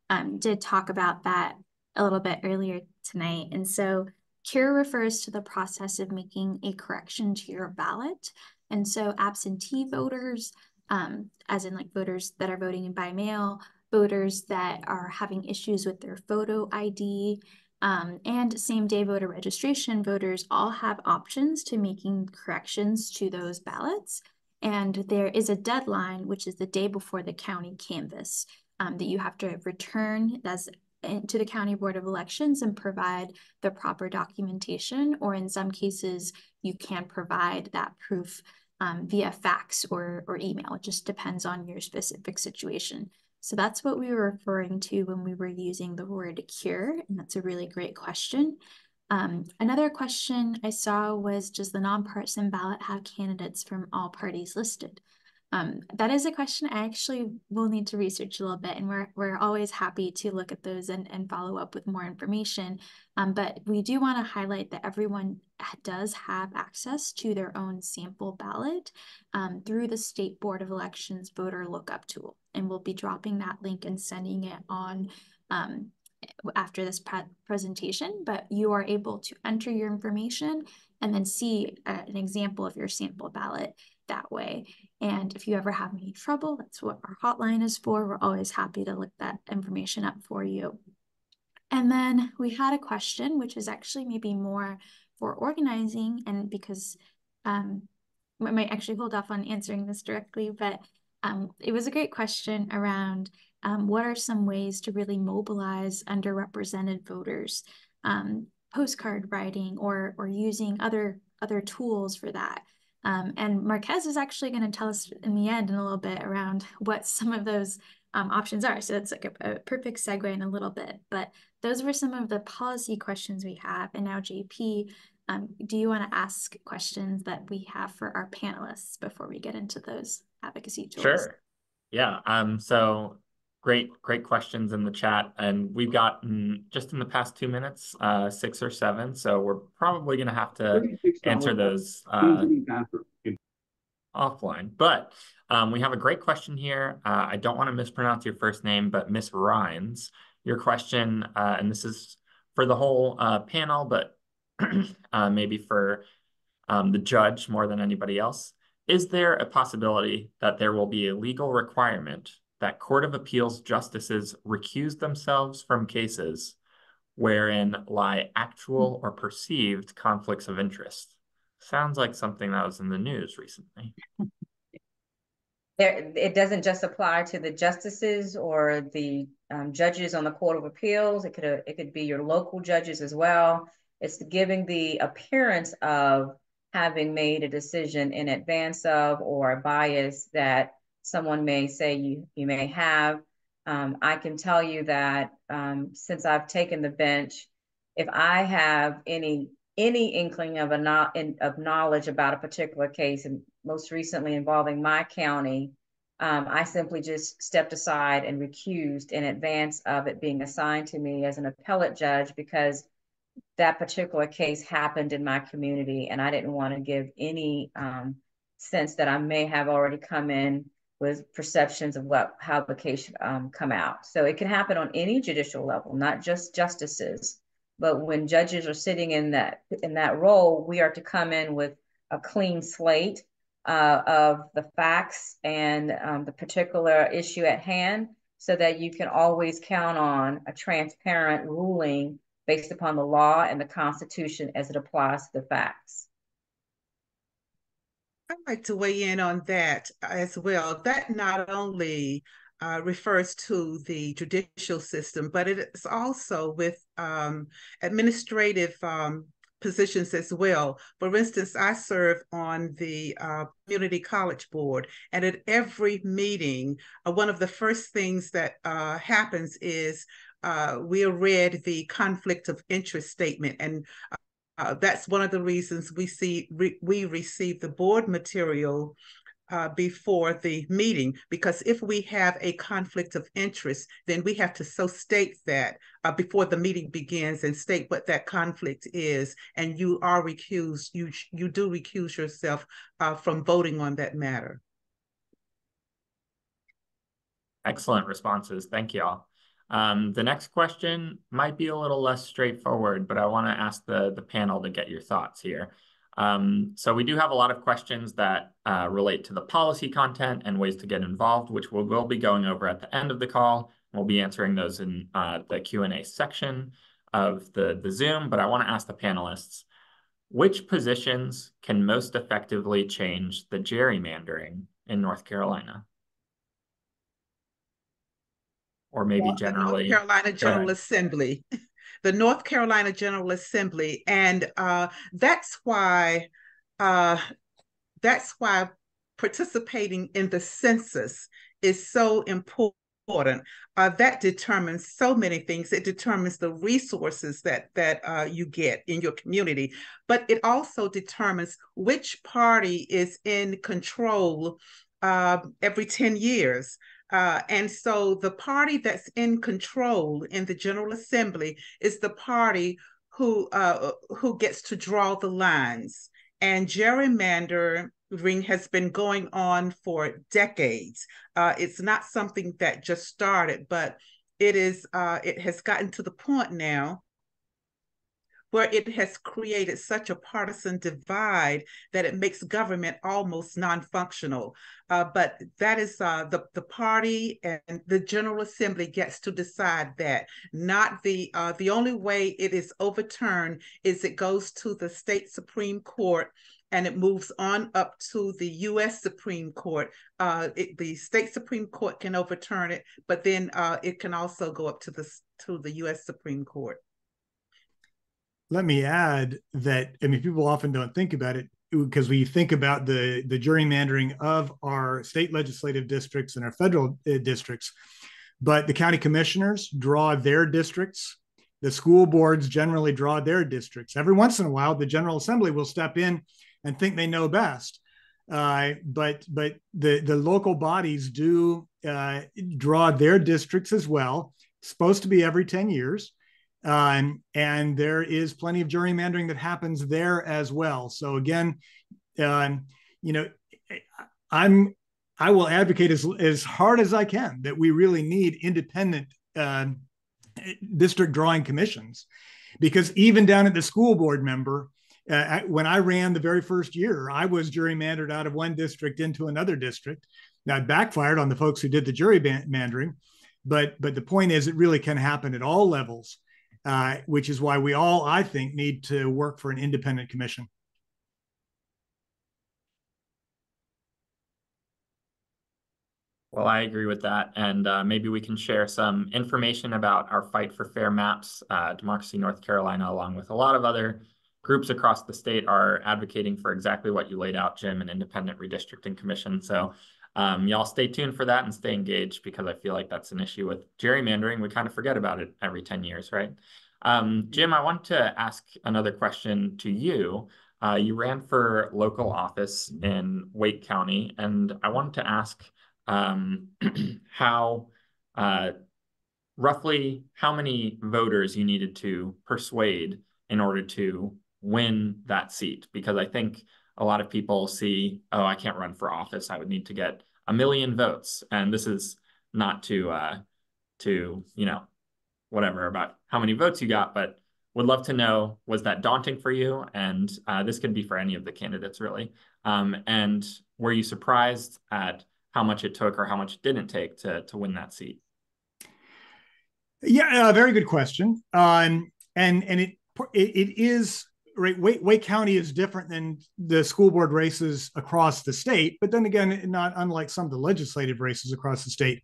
um, did talk about that a little bit earlier tonight. And so cure refers to the process of making a correction to your ballot. And so absentee voters, um, as in like voters that are voting by mail, voters that are having issues with their photo ID, um, and same day voter registration voters all have options to making corrections to those ballots. And there is a deadline, which is the day before the county canvass, um, that you have to return as to the County Board of Elections and provide the proper documentation, or in some cases, you can provide that proof um, via fax or, or email. It just depends on your specific situation. So that's what we were referring to when we were using the word cure, and that's a really great question. Um, another question I saw was, does the nonpartisan ballot have candidates from all parties listed? Um, that is a question I actually will need to research a little bit, and we're we're always happy to look at those and, and follow up with more information. Um, but we do want to highlight that everyone does have access to their own sample ballot um, through the State Board of Elections voter lookup tool, and we'll be dropping that link and sending it on um, after this presentation. But you are able to enter your information and then see uh, an example of your sample ballot that way. And if you ever have any trouble, that's what our hotline is for. We're always happy to look that information up for you. And then we had a question, which is actually maybe more for organizing and because um, I might actually hold off on answering this directly, but um, it was a great question around um, what are some ways to really mobilize underrepresented voters, um, postcard writing or or using other other tools for that. Um, and Marquez is actually going to tell us in the end in a little bit around what some of those um, options are. So it's like a, a, perfect segue in a little bit. But those were some of the policy questions we have. And now, JP, um, do you want to ask questions that we have for our panelists before we get into those advocacy tools? Sure. Yeah. Um. So great, great questions in the chat, and we've gotten just in the past two minutes, uh, six or seven. So we're probably going to have to answer those uh, offline. But um, we have a great question here. Uh, I don't want to mispronounce your first name, but Miss Rhines, your question, uh, and this is for the whole uh, panel, but *clears throat* uh, maybe for um, the judge more than anybody else. Is there a possibility that there will be a legal requirement that Court of Appeals justices recuse themselves from cases wherein lie actual or perceived conflicts of interest? Sounds like something that was in the news recently. There, it doesn't just apply to the justices or the um, judges on the Court of Appeals. It could it could be your local judges as well. It's giving the appearance of having made a decision in advance of or a bias that someone may say you, you may have. Um, I can tell you that um, since I've taken the bench, if I have any any inkling of a not of knowledge about a particular case, and most recently involving my county, um, I simply just stepped aside and recused in advance of it being assigned to me as an appellate judge because that particular case happened in my community, and I didn't want to give any um, sense that I may have already come in with perceptions of what how the case um, come out. So it can happen on any judicial level, not just justices. But when judges are sitting in that in that role, we are to come in with a clean slate uh, of the facts and um, the particular issue at hand, so that you can always count on a transparent ruling based upon the law and the Constitution as it applies to the facts. I'd like to weigh in on that as well. That not only uh, refers to the judicial system, but it is also with um, administrative um, positions as well. For instance, I serve on the uh, community college board, and at every meeting, uh, one of the first things that uh, happens is uh, we read the conflict of interest statement, and uh, that's one of the reasons we see re- we receive the board material uh, before the meeting because if we have a conflict of interest, then we have to so state that uh, before the meeting begins and state what that conflict is, and you are recused. You you do recuse yourself uh, from voting on that matter. Excellent responses. Thank you all. Um, the next question might be a little less straightforward, but I want to ask the, the panel to get your thoughts here. Um, so we do have a lot of questions that uh, relate to the policy content and ways to get involved, which we will be going over at the end of the call. We'll be answering those in uh, the Q&A section of the, the Zoom, but I want to ask the panelists, which positions can most effectively change the gerrymandering in North Carolina? Or maybe generally? North Carolina General Assembly, the North Carolina General Assembly, and uh, that's why uh, that's why participating in the census is so important. Uh, that determines so many things. It determines the resources that that uh, you get in your community, but it also determines which party is in control uh, every ten years. Uh, and so the party that's in control in the General Assembly is the party who uh, who gets to draw the lines. And gerrymandering has been going on for decades. Uh, it's not something that just started, but it is uh, it has gotten to the point now where it has created such a partisan divide that it makes government almost non-functional. Uh, but that is uh, the, the party and the General Assembly gets to decide that. Not the uh, the only way it is overturned is it goes to the state Supreme Court and it moves on up to the U.S. Supreme Court. Uh, it, the state Supreme Court can overturn it, but then uh, it can also go up to the to the U.S. Supreme Court. Let me add that I mean people often don't think about it because we think about the the gerrymandering of our state legislative districts and our federal uh, districts, but the county commissioners draw their districts. The school boards generally draw their districts. Every once in a while, the General Assembly will step in and think they know best. Uh, but but the the local bodies do uh, draw their districts as well. It's supposed to be every ten years, um, and there is plenty of gerrymandering that happens there as well. So again, um, you know, I'm I will advocate as as hard as I can that we really need independent uh, district drawing commissions, because even down at the school board member uh, when I ran the very first year, I was gerrymandered out of one district into another district. Now it backfired on the folks who did the gerrymandering, but but the point is, it really can happen at all levels, uh, which is why we all, I think, need to work for an independent commission. Well, I agree with that. And uh, maybe we can share some information about our Fight for Fair Maps, uh, Democracy North Carolina, along with a lot of other groups across the state are advocating for exactly what you laid out, Jim, an independent redistricting commission. So um, y'all stay tuned for that and stay engaged because I feel like that's an issue with gerrymandering. We kind of forget about it every 10 years, right? Um, Jim, I want to ask another question to you. Uh, you ran for local office in Wake County, and I wanted to ask um, *clears throat* how uh, roughly how many voters you needed to persuade in order to win that seat because I think a lot of people see, oh, I can't run for office. I would need to get a million votes. And this is not to uh to, you know, whatever about how many votes you got, but would love to know was that daunting for you? And uh, this could be for any of the candidates really. Um, and were you surprised at how much it took or how much it didn't take to to win that seat? Yeah, uh, very good question. Um, and and it, it it is right, Wake, Wake County is different than the school board races across the state, but then again, not unlike some of the legislative races across the state.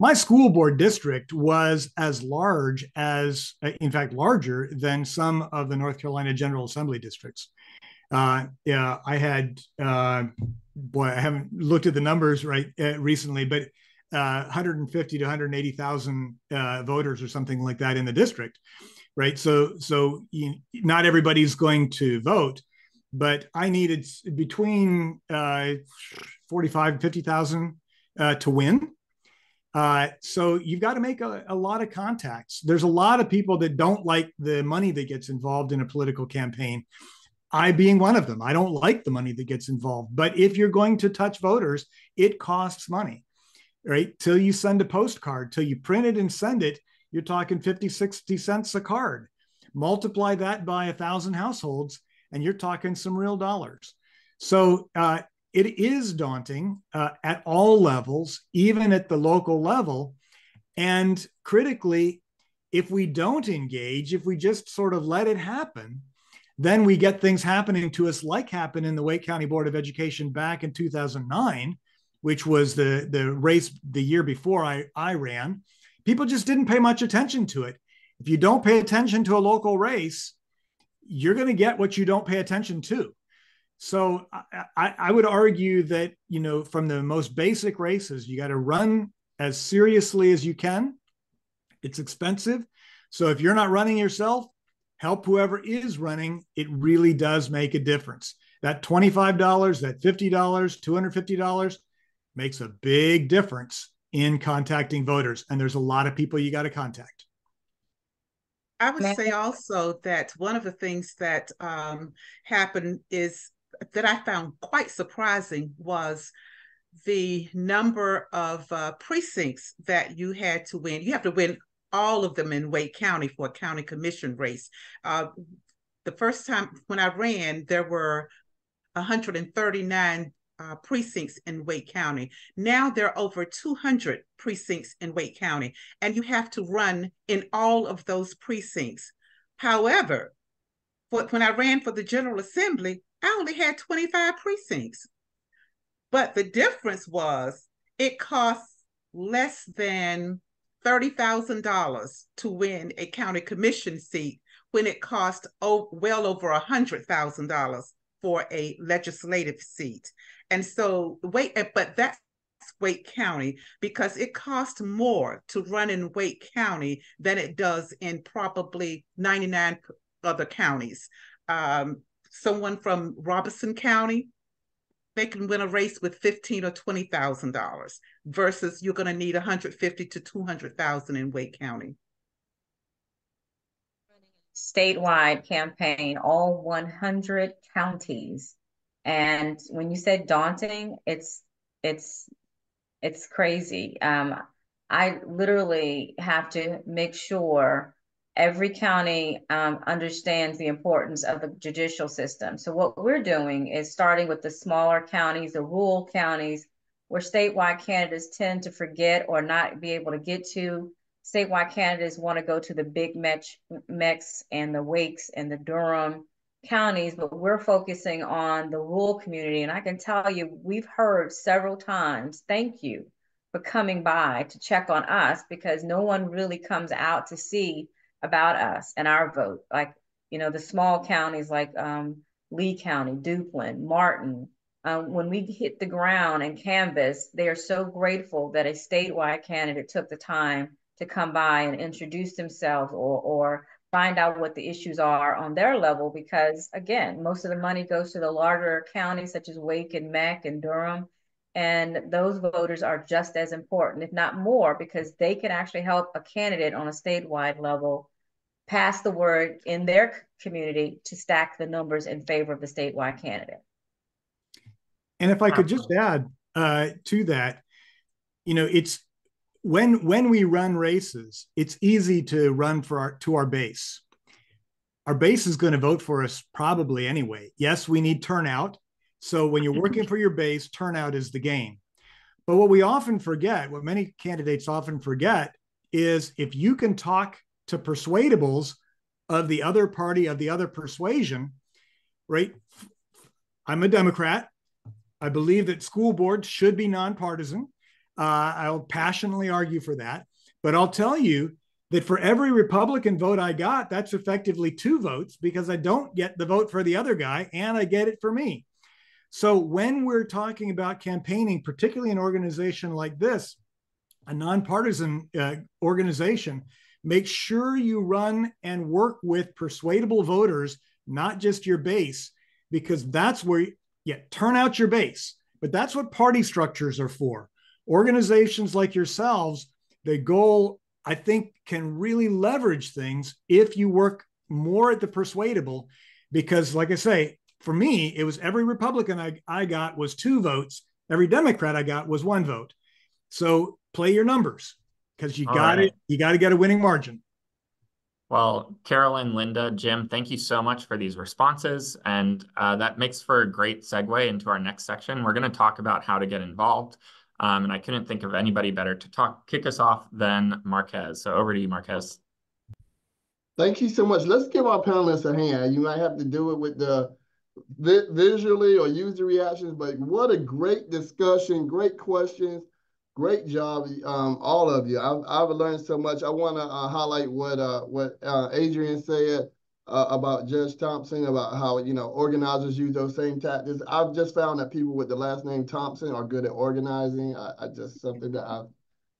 My school board district was as large as, uh, in fact, larger than some of the North Carolina General Assembly districts. Uh, yeah, I had, uh, boy, I haven't looked at the numbers right uh, recently, but uh, 150 to 180,000 uh, voters or something like that in the district right? So so you, not everybody's going to vote, but I needed between uh, 45 50,000 uh, to win. Uh, so you've got to make a, a, lot of contacts. There's a lot of people that don't like the money that gets involved in a political campaign. I being one of them. I don't like the money that gets involved. But if you're going to touch voters, it costs money, right? Till you send a postcard, till you print it and send it, you're talking 50, 60 cents a card. Multiply that by a thousand households, and you're talking some real dollars. So uh, it is daunting uh, at all levels, even at the local level. And critically, if we don't engage, if we just sort of let it happen, then we get things happening to us like happened in the Wake County Board of Education back in 2009, which was the, the race the year before I, I ran people just didn't pay much attention to it. If you don't pay attention to a local race, you're going to get what you don't pay attention to. So I, I, would argue that you know from the most basic races, you got to run as seriously as you can. It's expensive, so if you're not running yourself, help whoever is running. It really does make a difference. That twenty five dollars, that fifty dollars, two hundred fifty dollars makes a big difference in contacting voters. And there's a lot of people you got to contact. I would say also that one of the things that um, happened is that I found quite surprising was the number of uh, precincts that you had to win. You have to win all of them in Wake County for a county commission race. Uh, the first time when I ran, there were 139 uh, precincts in Wake County. Now there are over 200 precincts in Wake County, and you have to run in all of those precincts. However, when I ran for the General Assembly, I only had 25 precincts. But the difference was it costs less than $30,000 to win a county commission seat when it cost oh, well over $100,000 for a legislative seat. And so wait, but that's Wake County because it costs more to run in Wake County than it does in probably 99 other counties. Um, someone from Robeson County, they can win a race with fifteen or twenty thousand dollars versus you're going to need 150 to 200,000 in Wake County. Statewide campaign, all 100 counties and when you said daunting, it's it's it's crazy. Um, I literally have to make sure every county um, understands the importance of the judicial system. So what we're doing is starting with the smaller counties, the rural counties, where statewide candidates tend to forget or not be able to get to. Statewide candidates want to go to the big Mecks, Mecks and the Wakes and the Durham counties, but we're focusing on the rural community. And I can tell you, we've heard several times, thank you for coming by to check on us because no one really comes out to see about us and our vote. Like, you know, the small counties like um, Lee County, Duplin, Martin, um, when we hit the ground and canvas, they are so grateful that a statewide candidate took the time to come by and introduce themselves or, or find out what the issues are on their level because again most of the money goes to the larger counties such as wake and meck and durham and those voters are just as important if not more because they can actually help a candidate on a statewide level pass the word in their community to stack the numbers in favor of the statewide candidate. And if i could just add uh, to that you know it's when when we run races, it's easy to run for our to our base. Our base is going to vote for us probably anyway. Yes, we need turnout. So when you're working mm-hmm. for your base, turnout is the game. But what we often forget, what many candidates often forget, is if you can talk to persuadables of the other party, of the other persuasion, right? I'm a Democrat. I believe that school boards should be nonpartisan. Uh, I'll passionately argue for that. But I'll tell you that for every Republican vote I got, that's effectively two votes because I don't get the vote for the other guy and I get it for me. So when we're talking about campaigning, particularly an organization like this, a nonpartisan uh, organization, make sure you run and work with persuadable voters, not just your base, because that's where, yeah, turn out your base. But that's what party structures are for organizations like yourselves, the goal, I think, can really leverage things if you work more at the persuadable. Because, like I say, for me, it was every Republican I, I got was two votes, every Democrat I got was one vote. So play your numbers because you got right. it. You got to get a winning margin. Well, Carolyn, Linda, Jim, thank you so much for these responses. And uh, that makes for a great segue into our next section. We're going to talk about how to get involved. Um, and I couldn't think of anybody better to talk kick us off than Marquez. So over to you, Marquez. Thank you so much. Let's give our panelists a hand. You might have to do it with the vi visually or user reactions, but what a great discussion, great questions, great job, um, all of you. I've, I've learned so much. I want to uh, highlight what uh, what uh, Adrienne said uh, about Judge Thompson, about how, you know, organizers use those same tactics. I've just found that people with the last name Thompson are good at organizing. I, I just, something that I've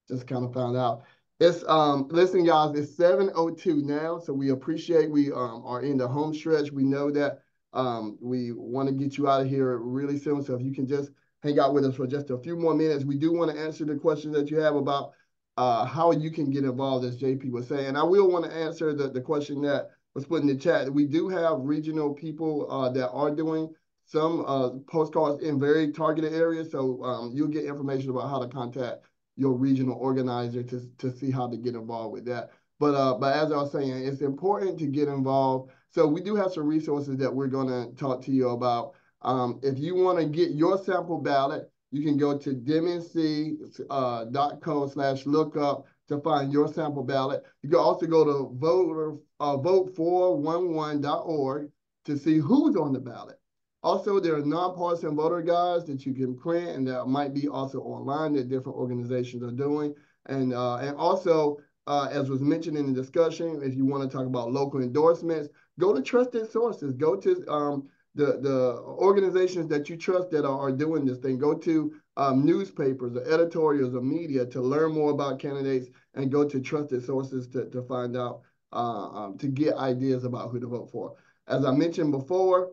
just kind of found out. It's, um, listen, guys, it's 7.02 now, so we appreciate we um, are in the home stretch. We know that um, we want to get you out of here really soon, so if you can just hang out with us for just a few more minutes. We do want to answer the questions that you have about uh, how you can get involved, as JP was saying. And I will want to answer the, the question that was put in the chat. We do have regional people uh, that are doing some uh, postcards in very targeted areas. So um, you'll get information about how to contact your regional organizer to, to see how to get involved with that. But uh, but as I was saying, it's important to get involved. So we do have some resources that we're going to talk to you about. Um, if you want to get your sample ballot, you can go to demnc.co uh, slash lookup to find your sample ballot. You can also go to voter, uh, vote411.org to see who's on the ballot. Also, there are nonpartisan voter guides that you can print and that might be also online that different organizations are doing. And, uh, and also, uh, as was mentioned in the discussion, if you want to talk about local endorsements, go to trusted sources. Go to um, the, the organizations that you trust that are, are doing this thing. Go to um, newspapers or editorials or media to learn more about candidates and go to trusted sources to, to find out, uh, um, to get ideas about who to vote for. As I mentioned before,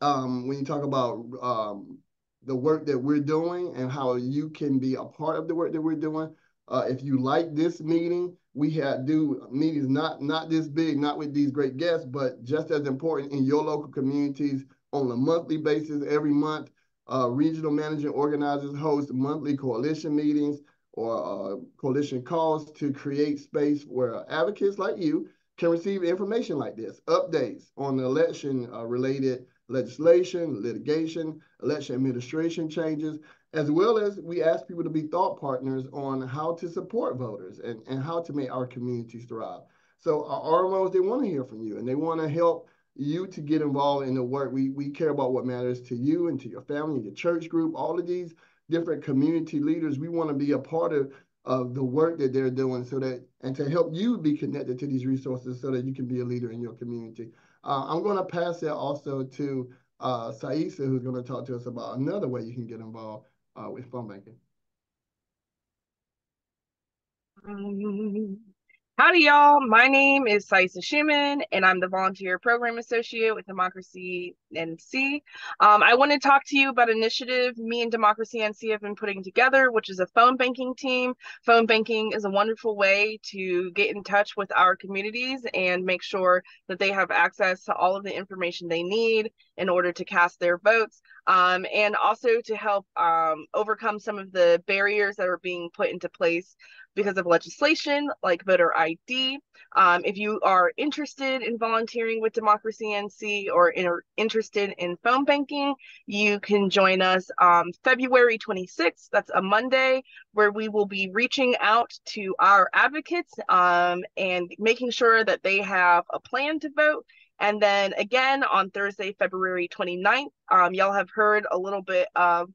um, when you talk about um, the work that we're doing and how you can be a part of the work that we're doing. Uh, if you like this meeting, we have do meetings not not this big, not with these great guests, but just as important in your local communities on a monthly basis every month. Uh, regional managing organizers host monthly coalition meetings or uh, coalition calls to create space where advocates like you can receive information like this, updates on the election uh, related legislation, litigation, election administration changes, as well as we ask people to be thought partners on how to support voters and, and how to make our communities thrive. So our RMOs, they want to hear from you and they want to help you to get involved in the work. We, we care about what matters to you and to your family, your church group, all of these different community leaders. We want to be a part of, of the work that they're doing so that, and to help you be connected to these resources so that you can be a leader in your community. Uh, I'm going to pass that also to uh, Saisa, who's going to talk to us about another way you can get involved uh, with phone banking. Um, Howdy, y'all. My name is Saisa Shimon, and I'm the Volunteer Program Associate with Democracy NC. Um, I want to talk to you about an initiative me and Democracy NC have been putting together, which is a phone banking team. Phone banking is a wonderful way to get in touch with our communities and make sure that they have access to all of the information they need in order to cast their votes, um, and also to help um, overcome some of the barriers that are being put into place because of legislation like voter ID. Um, if you are interested in volunteering with Democracy NC or in, interested in phone banking, you can join us um, February 26th. That's a Monday, where we will be reaching out to our advocates um, and making sure that they have a plan to vote. And then again on Thursday, February 29th, um, y'all have heard a little bit of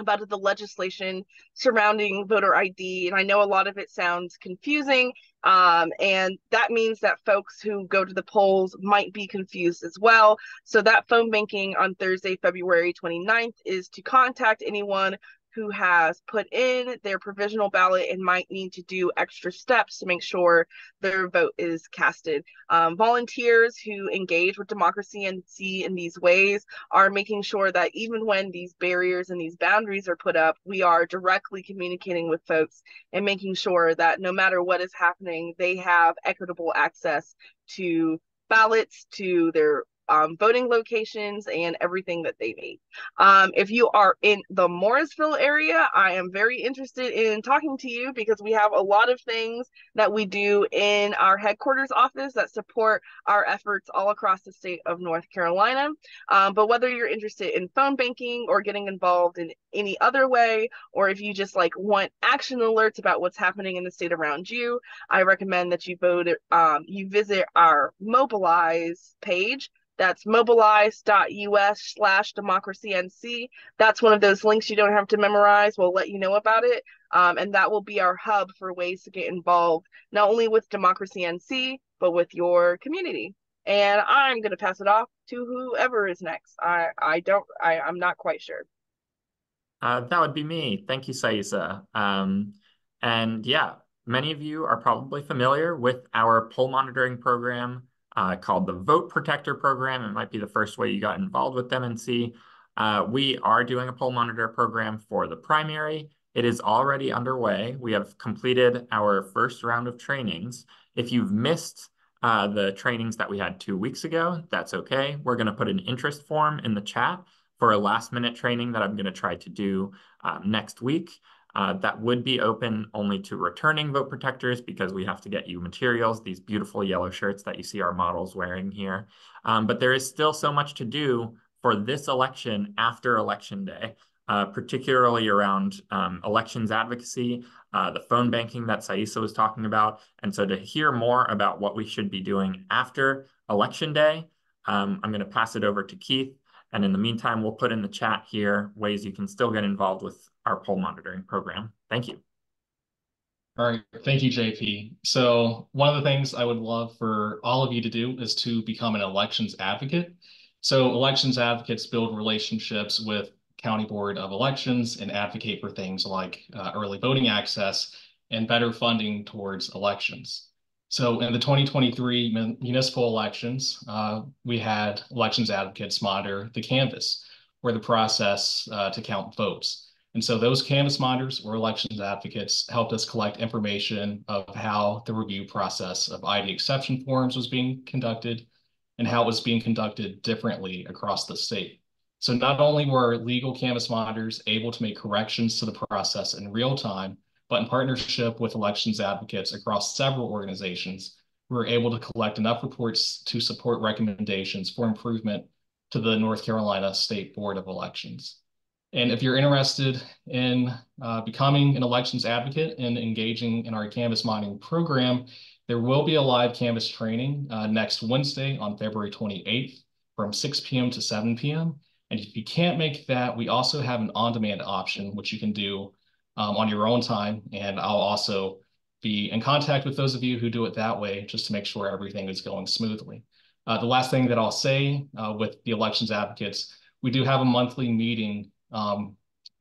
about the legislation surrounding voter ID. And I know a lot of it sounds confusing. Um, and that means that folks who go to the polls might be confused as well. So that phone banking on Thursday, February 29th is to contact anyone who has put in their provisional ballot and might need to do extra steps to make sure their vote is casted. Um, volunteers who engage with Democracy NC in these ways are making sure that even when these barriers and these boundaries are put up, we are directly communicating with folks and making sure that no matter what is happening, they have equitable access to ballots, to their um, voting locations and everything that they need. Um, if you are in the Morrisville area, I am very interested in talking to you because we have a lot of things that we do in our headquarters office that support our efforts all across the state of North Carolina. Um, but whether you're interested in phone banking or getting involved in any other way, or if you just like want action alerts about what's happening in the state around you, I recommend that you vote. Um, you visit our Mobilize page that's mobilize.us slash democracy NC. That's one of those links you don't have to memorize. We'll let you know about it. Um, and that will be our hub for ways to get involved, not only with Democracy NC, but with your community. And I'm going to pass it off to whoever is next. I, I don't, I, I'm not quite sure. Uh, that would be me. Thank you, Saisa. Um, and yeah, many of you are probably familiar with our poll monitoring program uh, called the Vote Protector Program. It might be the first way you got involved with them. MNC. Uh, we are doing a poll monitor program for the primary. It is already underway. We have completed our first round of trainings. If you've missed uh, the trainings that we had two weeks ago, that's okay. We're going to put an interest form in the chat for a last minute training that I'm going to try to do um, next week. Uh, that would be open only to returning vote protectors because we have to get you materials, these beautiful yellow shirts that you see our models wearing here. Um, but there is still so much to do for this election after election day, uh, particularly around um, elections advocacy, uh, the phone banking that Saisa was talking about. And so to hear more about what we should be doing after election day, um, I'm going to pass it over to Keith. And in the meantime, we'll put in the chat here ways you can still get involved with our poll monitoring program. Thank you. All right, thank you, JP. So one of the things I would love for all of you to do is to become an elections advocate. So elections advocates build relationships with County Board of Elections and advocate for things like uh, early voting access and better funding towards elections. So in the 2023 municipal elections, uh, we had elections advocates monitor the canvas or the process uh, to count votes. And so those canvas monitors or elections advocates helped us collect information of how the review process of ID exception forms was being conducted and how it was being conducted differently across the state. So not only were legal canvas monitors able to make corrections to the process in real time, but in partnership with elections advocates across several organizations, we were able to collect enough reports to support recommendations for improvement to the North Carolina State Board of Elections. And if you're interested in uh, becoming an elections advocate and engaging in our Canvas mining program, there will be a live Canvas training uh, next Wednesday on February 28th from 6 p.m. to 7 p.m. And if you can't make that, we also have an on-demand option, which you can do um, on your own time. And I'll also be in contact with those of you who do it that way, just to make sure everything is going smoothly. Uh, the last thing that I'll say uh, with the elections advocates, we do have a monthly meeting, um,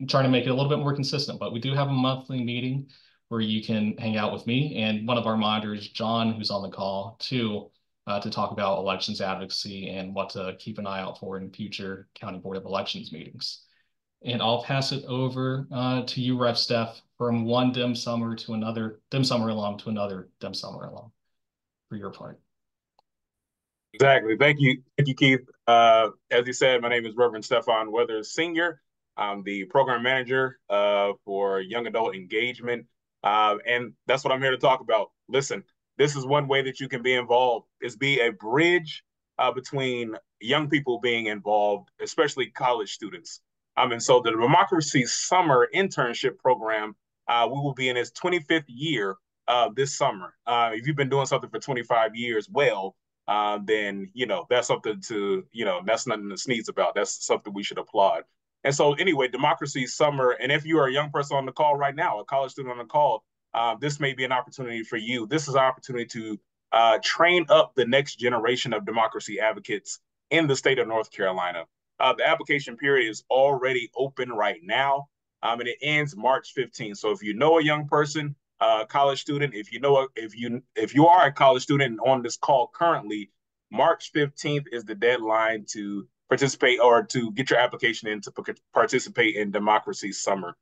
trying to make it a little bit more consistent, but we do have a monthly meeting where you can hang out with me and one of our monitors, John, who's on the call too, uh, to talk about elections advocacy and what to keep an eye out for in future County Board of Elections meetings. And I'll pass it over uh, to you, Rev. Steph, from one Dem Summer to another Dem Summer alum to another Dem Summer alum for your part. Exactly. Thank you. Thank you, Keith. Uh, as you said, my name is Reverend Stefan Weathers Sr. I'm the program manager uh, for young adult engagement uh, and that's what I'm here to talk about. Listen, this is one way that you can be involved is be a bridge uh, between young people being involved, especially college students. Um, and so the Democracy Summer Internship Program, uh, we will be in its 25th year uh, this summer. Uh, if you've been doing something for 25 years, well, uh, then you know that's something to you know that's nothing to sneeze about. That's something we should applaud. And so, anyway, democracy summer. And if you are a young person on the call right now, a college student on the call, uh, this may be an opportunity for you. This is an opportunity to uh, train up the next generation of democracy advocates in the state of North Carolina. Uh, the application period is already open right now, um, and it ends March 15th. So if you know a young person, a uh, college student, if you know if you if you are a college student on this call currently, March 15th is the deadline to participate or to get your application in to participate in Democracy Summer.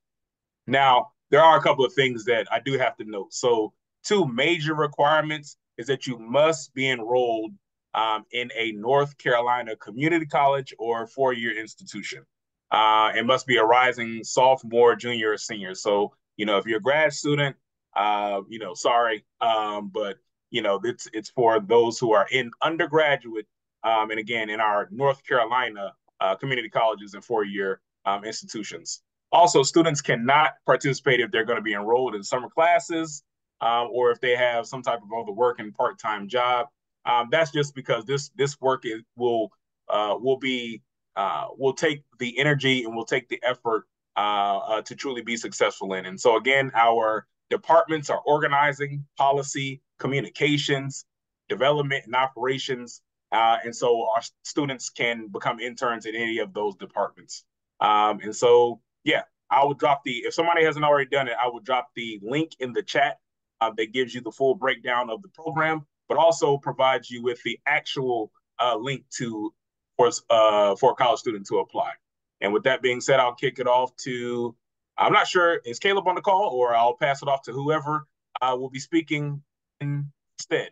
Now, there are a couple of things that I do have to note. So, two major requirements is that you must be enrolled um, in a North Carolina community college or four year institution. Uh, it must be a rising sophomore, junior, or senior. So, you know, if you're a grad student, uh, you know, sorry, um, but you know, it's it's for those who are in undergraduate um, and again in our North Carolina uh, community colleges and four-year um, institutions. Also, students cannot participate if they're going to be enrolled in summer classes um, or if they have some type of other work and part-time job. Um, that's just because this this work is, will uh, will be uh, will take the energy and will take the effort uh, uh, to truly be successful in. And so again, our departments are organizing, policy, communications, development, and operations uh, and so our students can become interns in any of those departments. Um, and so, yeah, I would drop the, if somebody hasn't already done it, I would drop the link in the chat uh, that gives you the full breakdown of the program, but also provides you with the actual uh, link to for, uh, for a college student to apply. And with that being said, I'll kick it off to, I'm not sure, is Caleb on the call or I'll pass it off to whoever uh, will be speaking instead.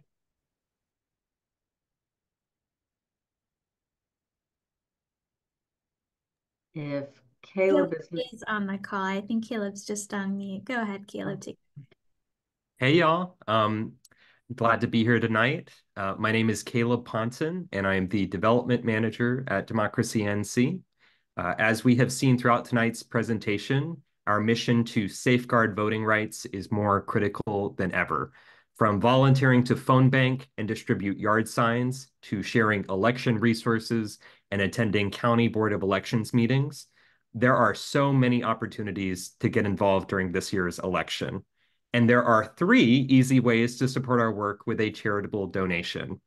If Caleb, Caleb is, is on the call. I think Caleb's just on mute. Go ahead, Caleb. Take Hey y'all. Um, glad to be here tonight. Uh, my name is Caleb Ponson, and I am the development manager at Democracy NC. Uh, as we have seen throughout tonight's presentation, our mission to safeguard voting rights is more critical than ever. From volunteering to phone bank and distribute yard signs to sharing election resources and attending County Board of Elections meetings, there are so many opportunities to get involved during this year's election. And there are three easy ways to support our work with a charitable donation.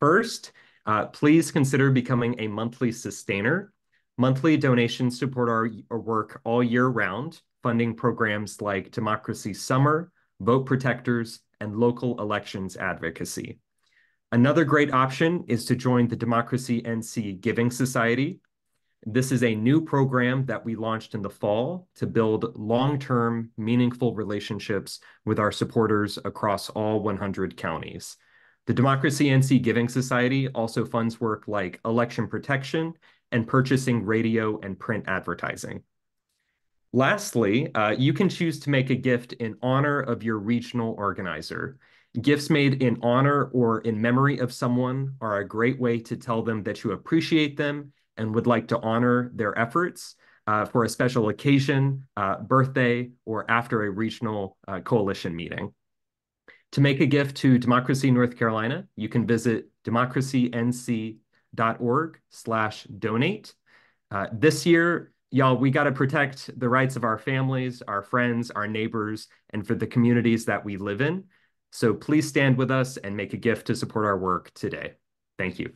First, uh, please consider becoming a monthly sustainer. Monthly donations support our, our work all year round, funding programs like Democracy Summer, Vote Protectors, and local elections advocacy. Another great option is to join the Democracy NC Giving Society. This is a new program that we launched in the fall to build long-term, meaningful relationships with our supporters across all 100 counties. The Democracy NC Giving Society also funds work like election protection and purchasing radio and print advertising. Lastly, uh, you can choose to make a gift in honor of your regional organizer. Gifts made in honor or in memory of someone are a great way to tell them that you appreciate them and would like to honor their efforts uh, for a special occasion, uh, birthday, or after a regional uh, coalition meeting. To make a gift to Democracy North Carolina, you can visit democracync.org slash donate. Uh, this year, y'all, we got to protect the rights of our families, our friends, our neighbors, and for the communities that we live in. So please stand with us and make a gift to support our work today. Thank you.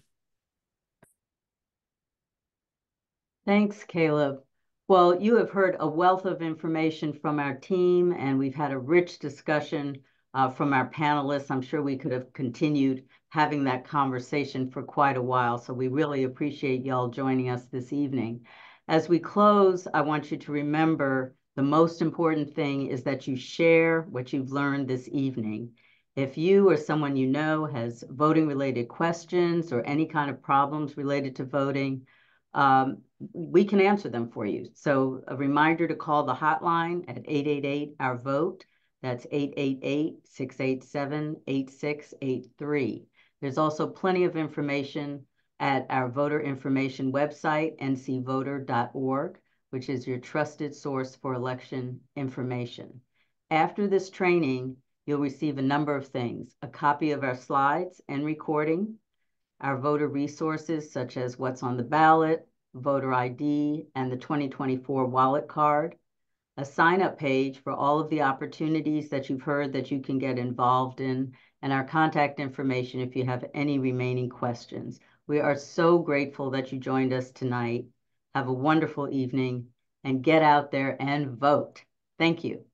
Thanks, Caleb. Well, you have heard a wealth of information from our team, and we've had a rich discussion uh, from our panelists. I'm sure we could have continued having that conversation for quite a while, so we really appreciate y'all joining us this evening. As we close, I want you to remember the most important thing is that you share what you've learned this evening. If you or someone you know has voting related questions or any kind of problems related to voting, um, we can answer them for you. So a reminder to call the hotline at 888 our vote. That's 888-687-8683. There's also plenty of information at our voter information website, ncvoter.org, which is your trusted source for election information. After this training, you'll receive a number of things, a copy of our slides and recording, our voter resources such as what's on the ballot, voter ID, and the 2024 wallet card, a sign-up page for all of the opportunities that you've heard that you can get involved in, and our contact information if you have any remaining questions. We are so grateful that you joined us tonight. Have a wonderful evening and get out there and vote. Thank you.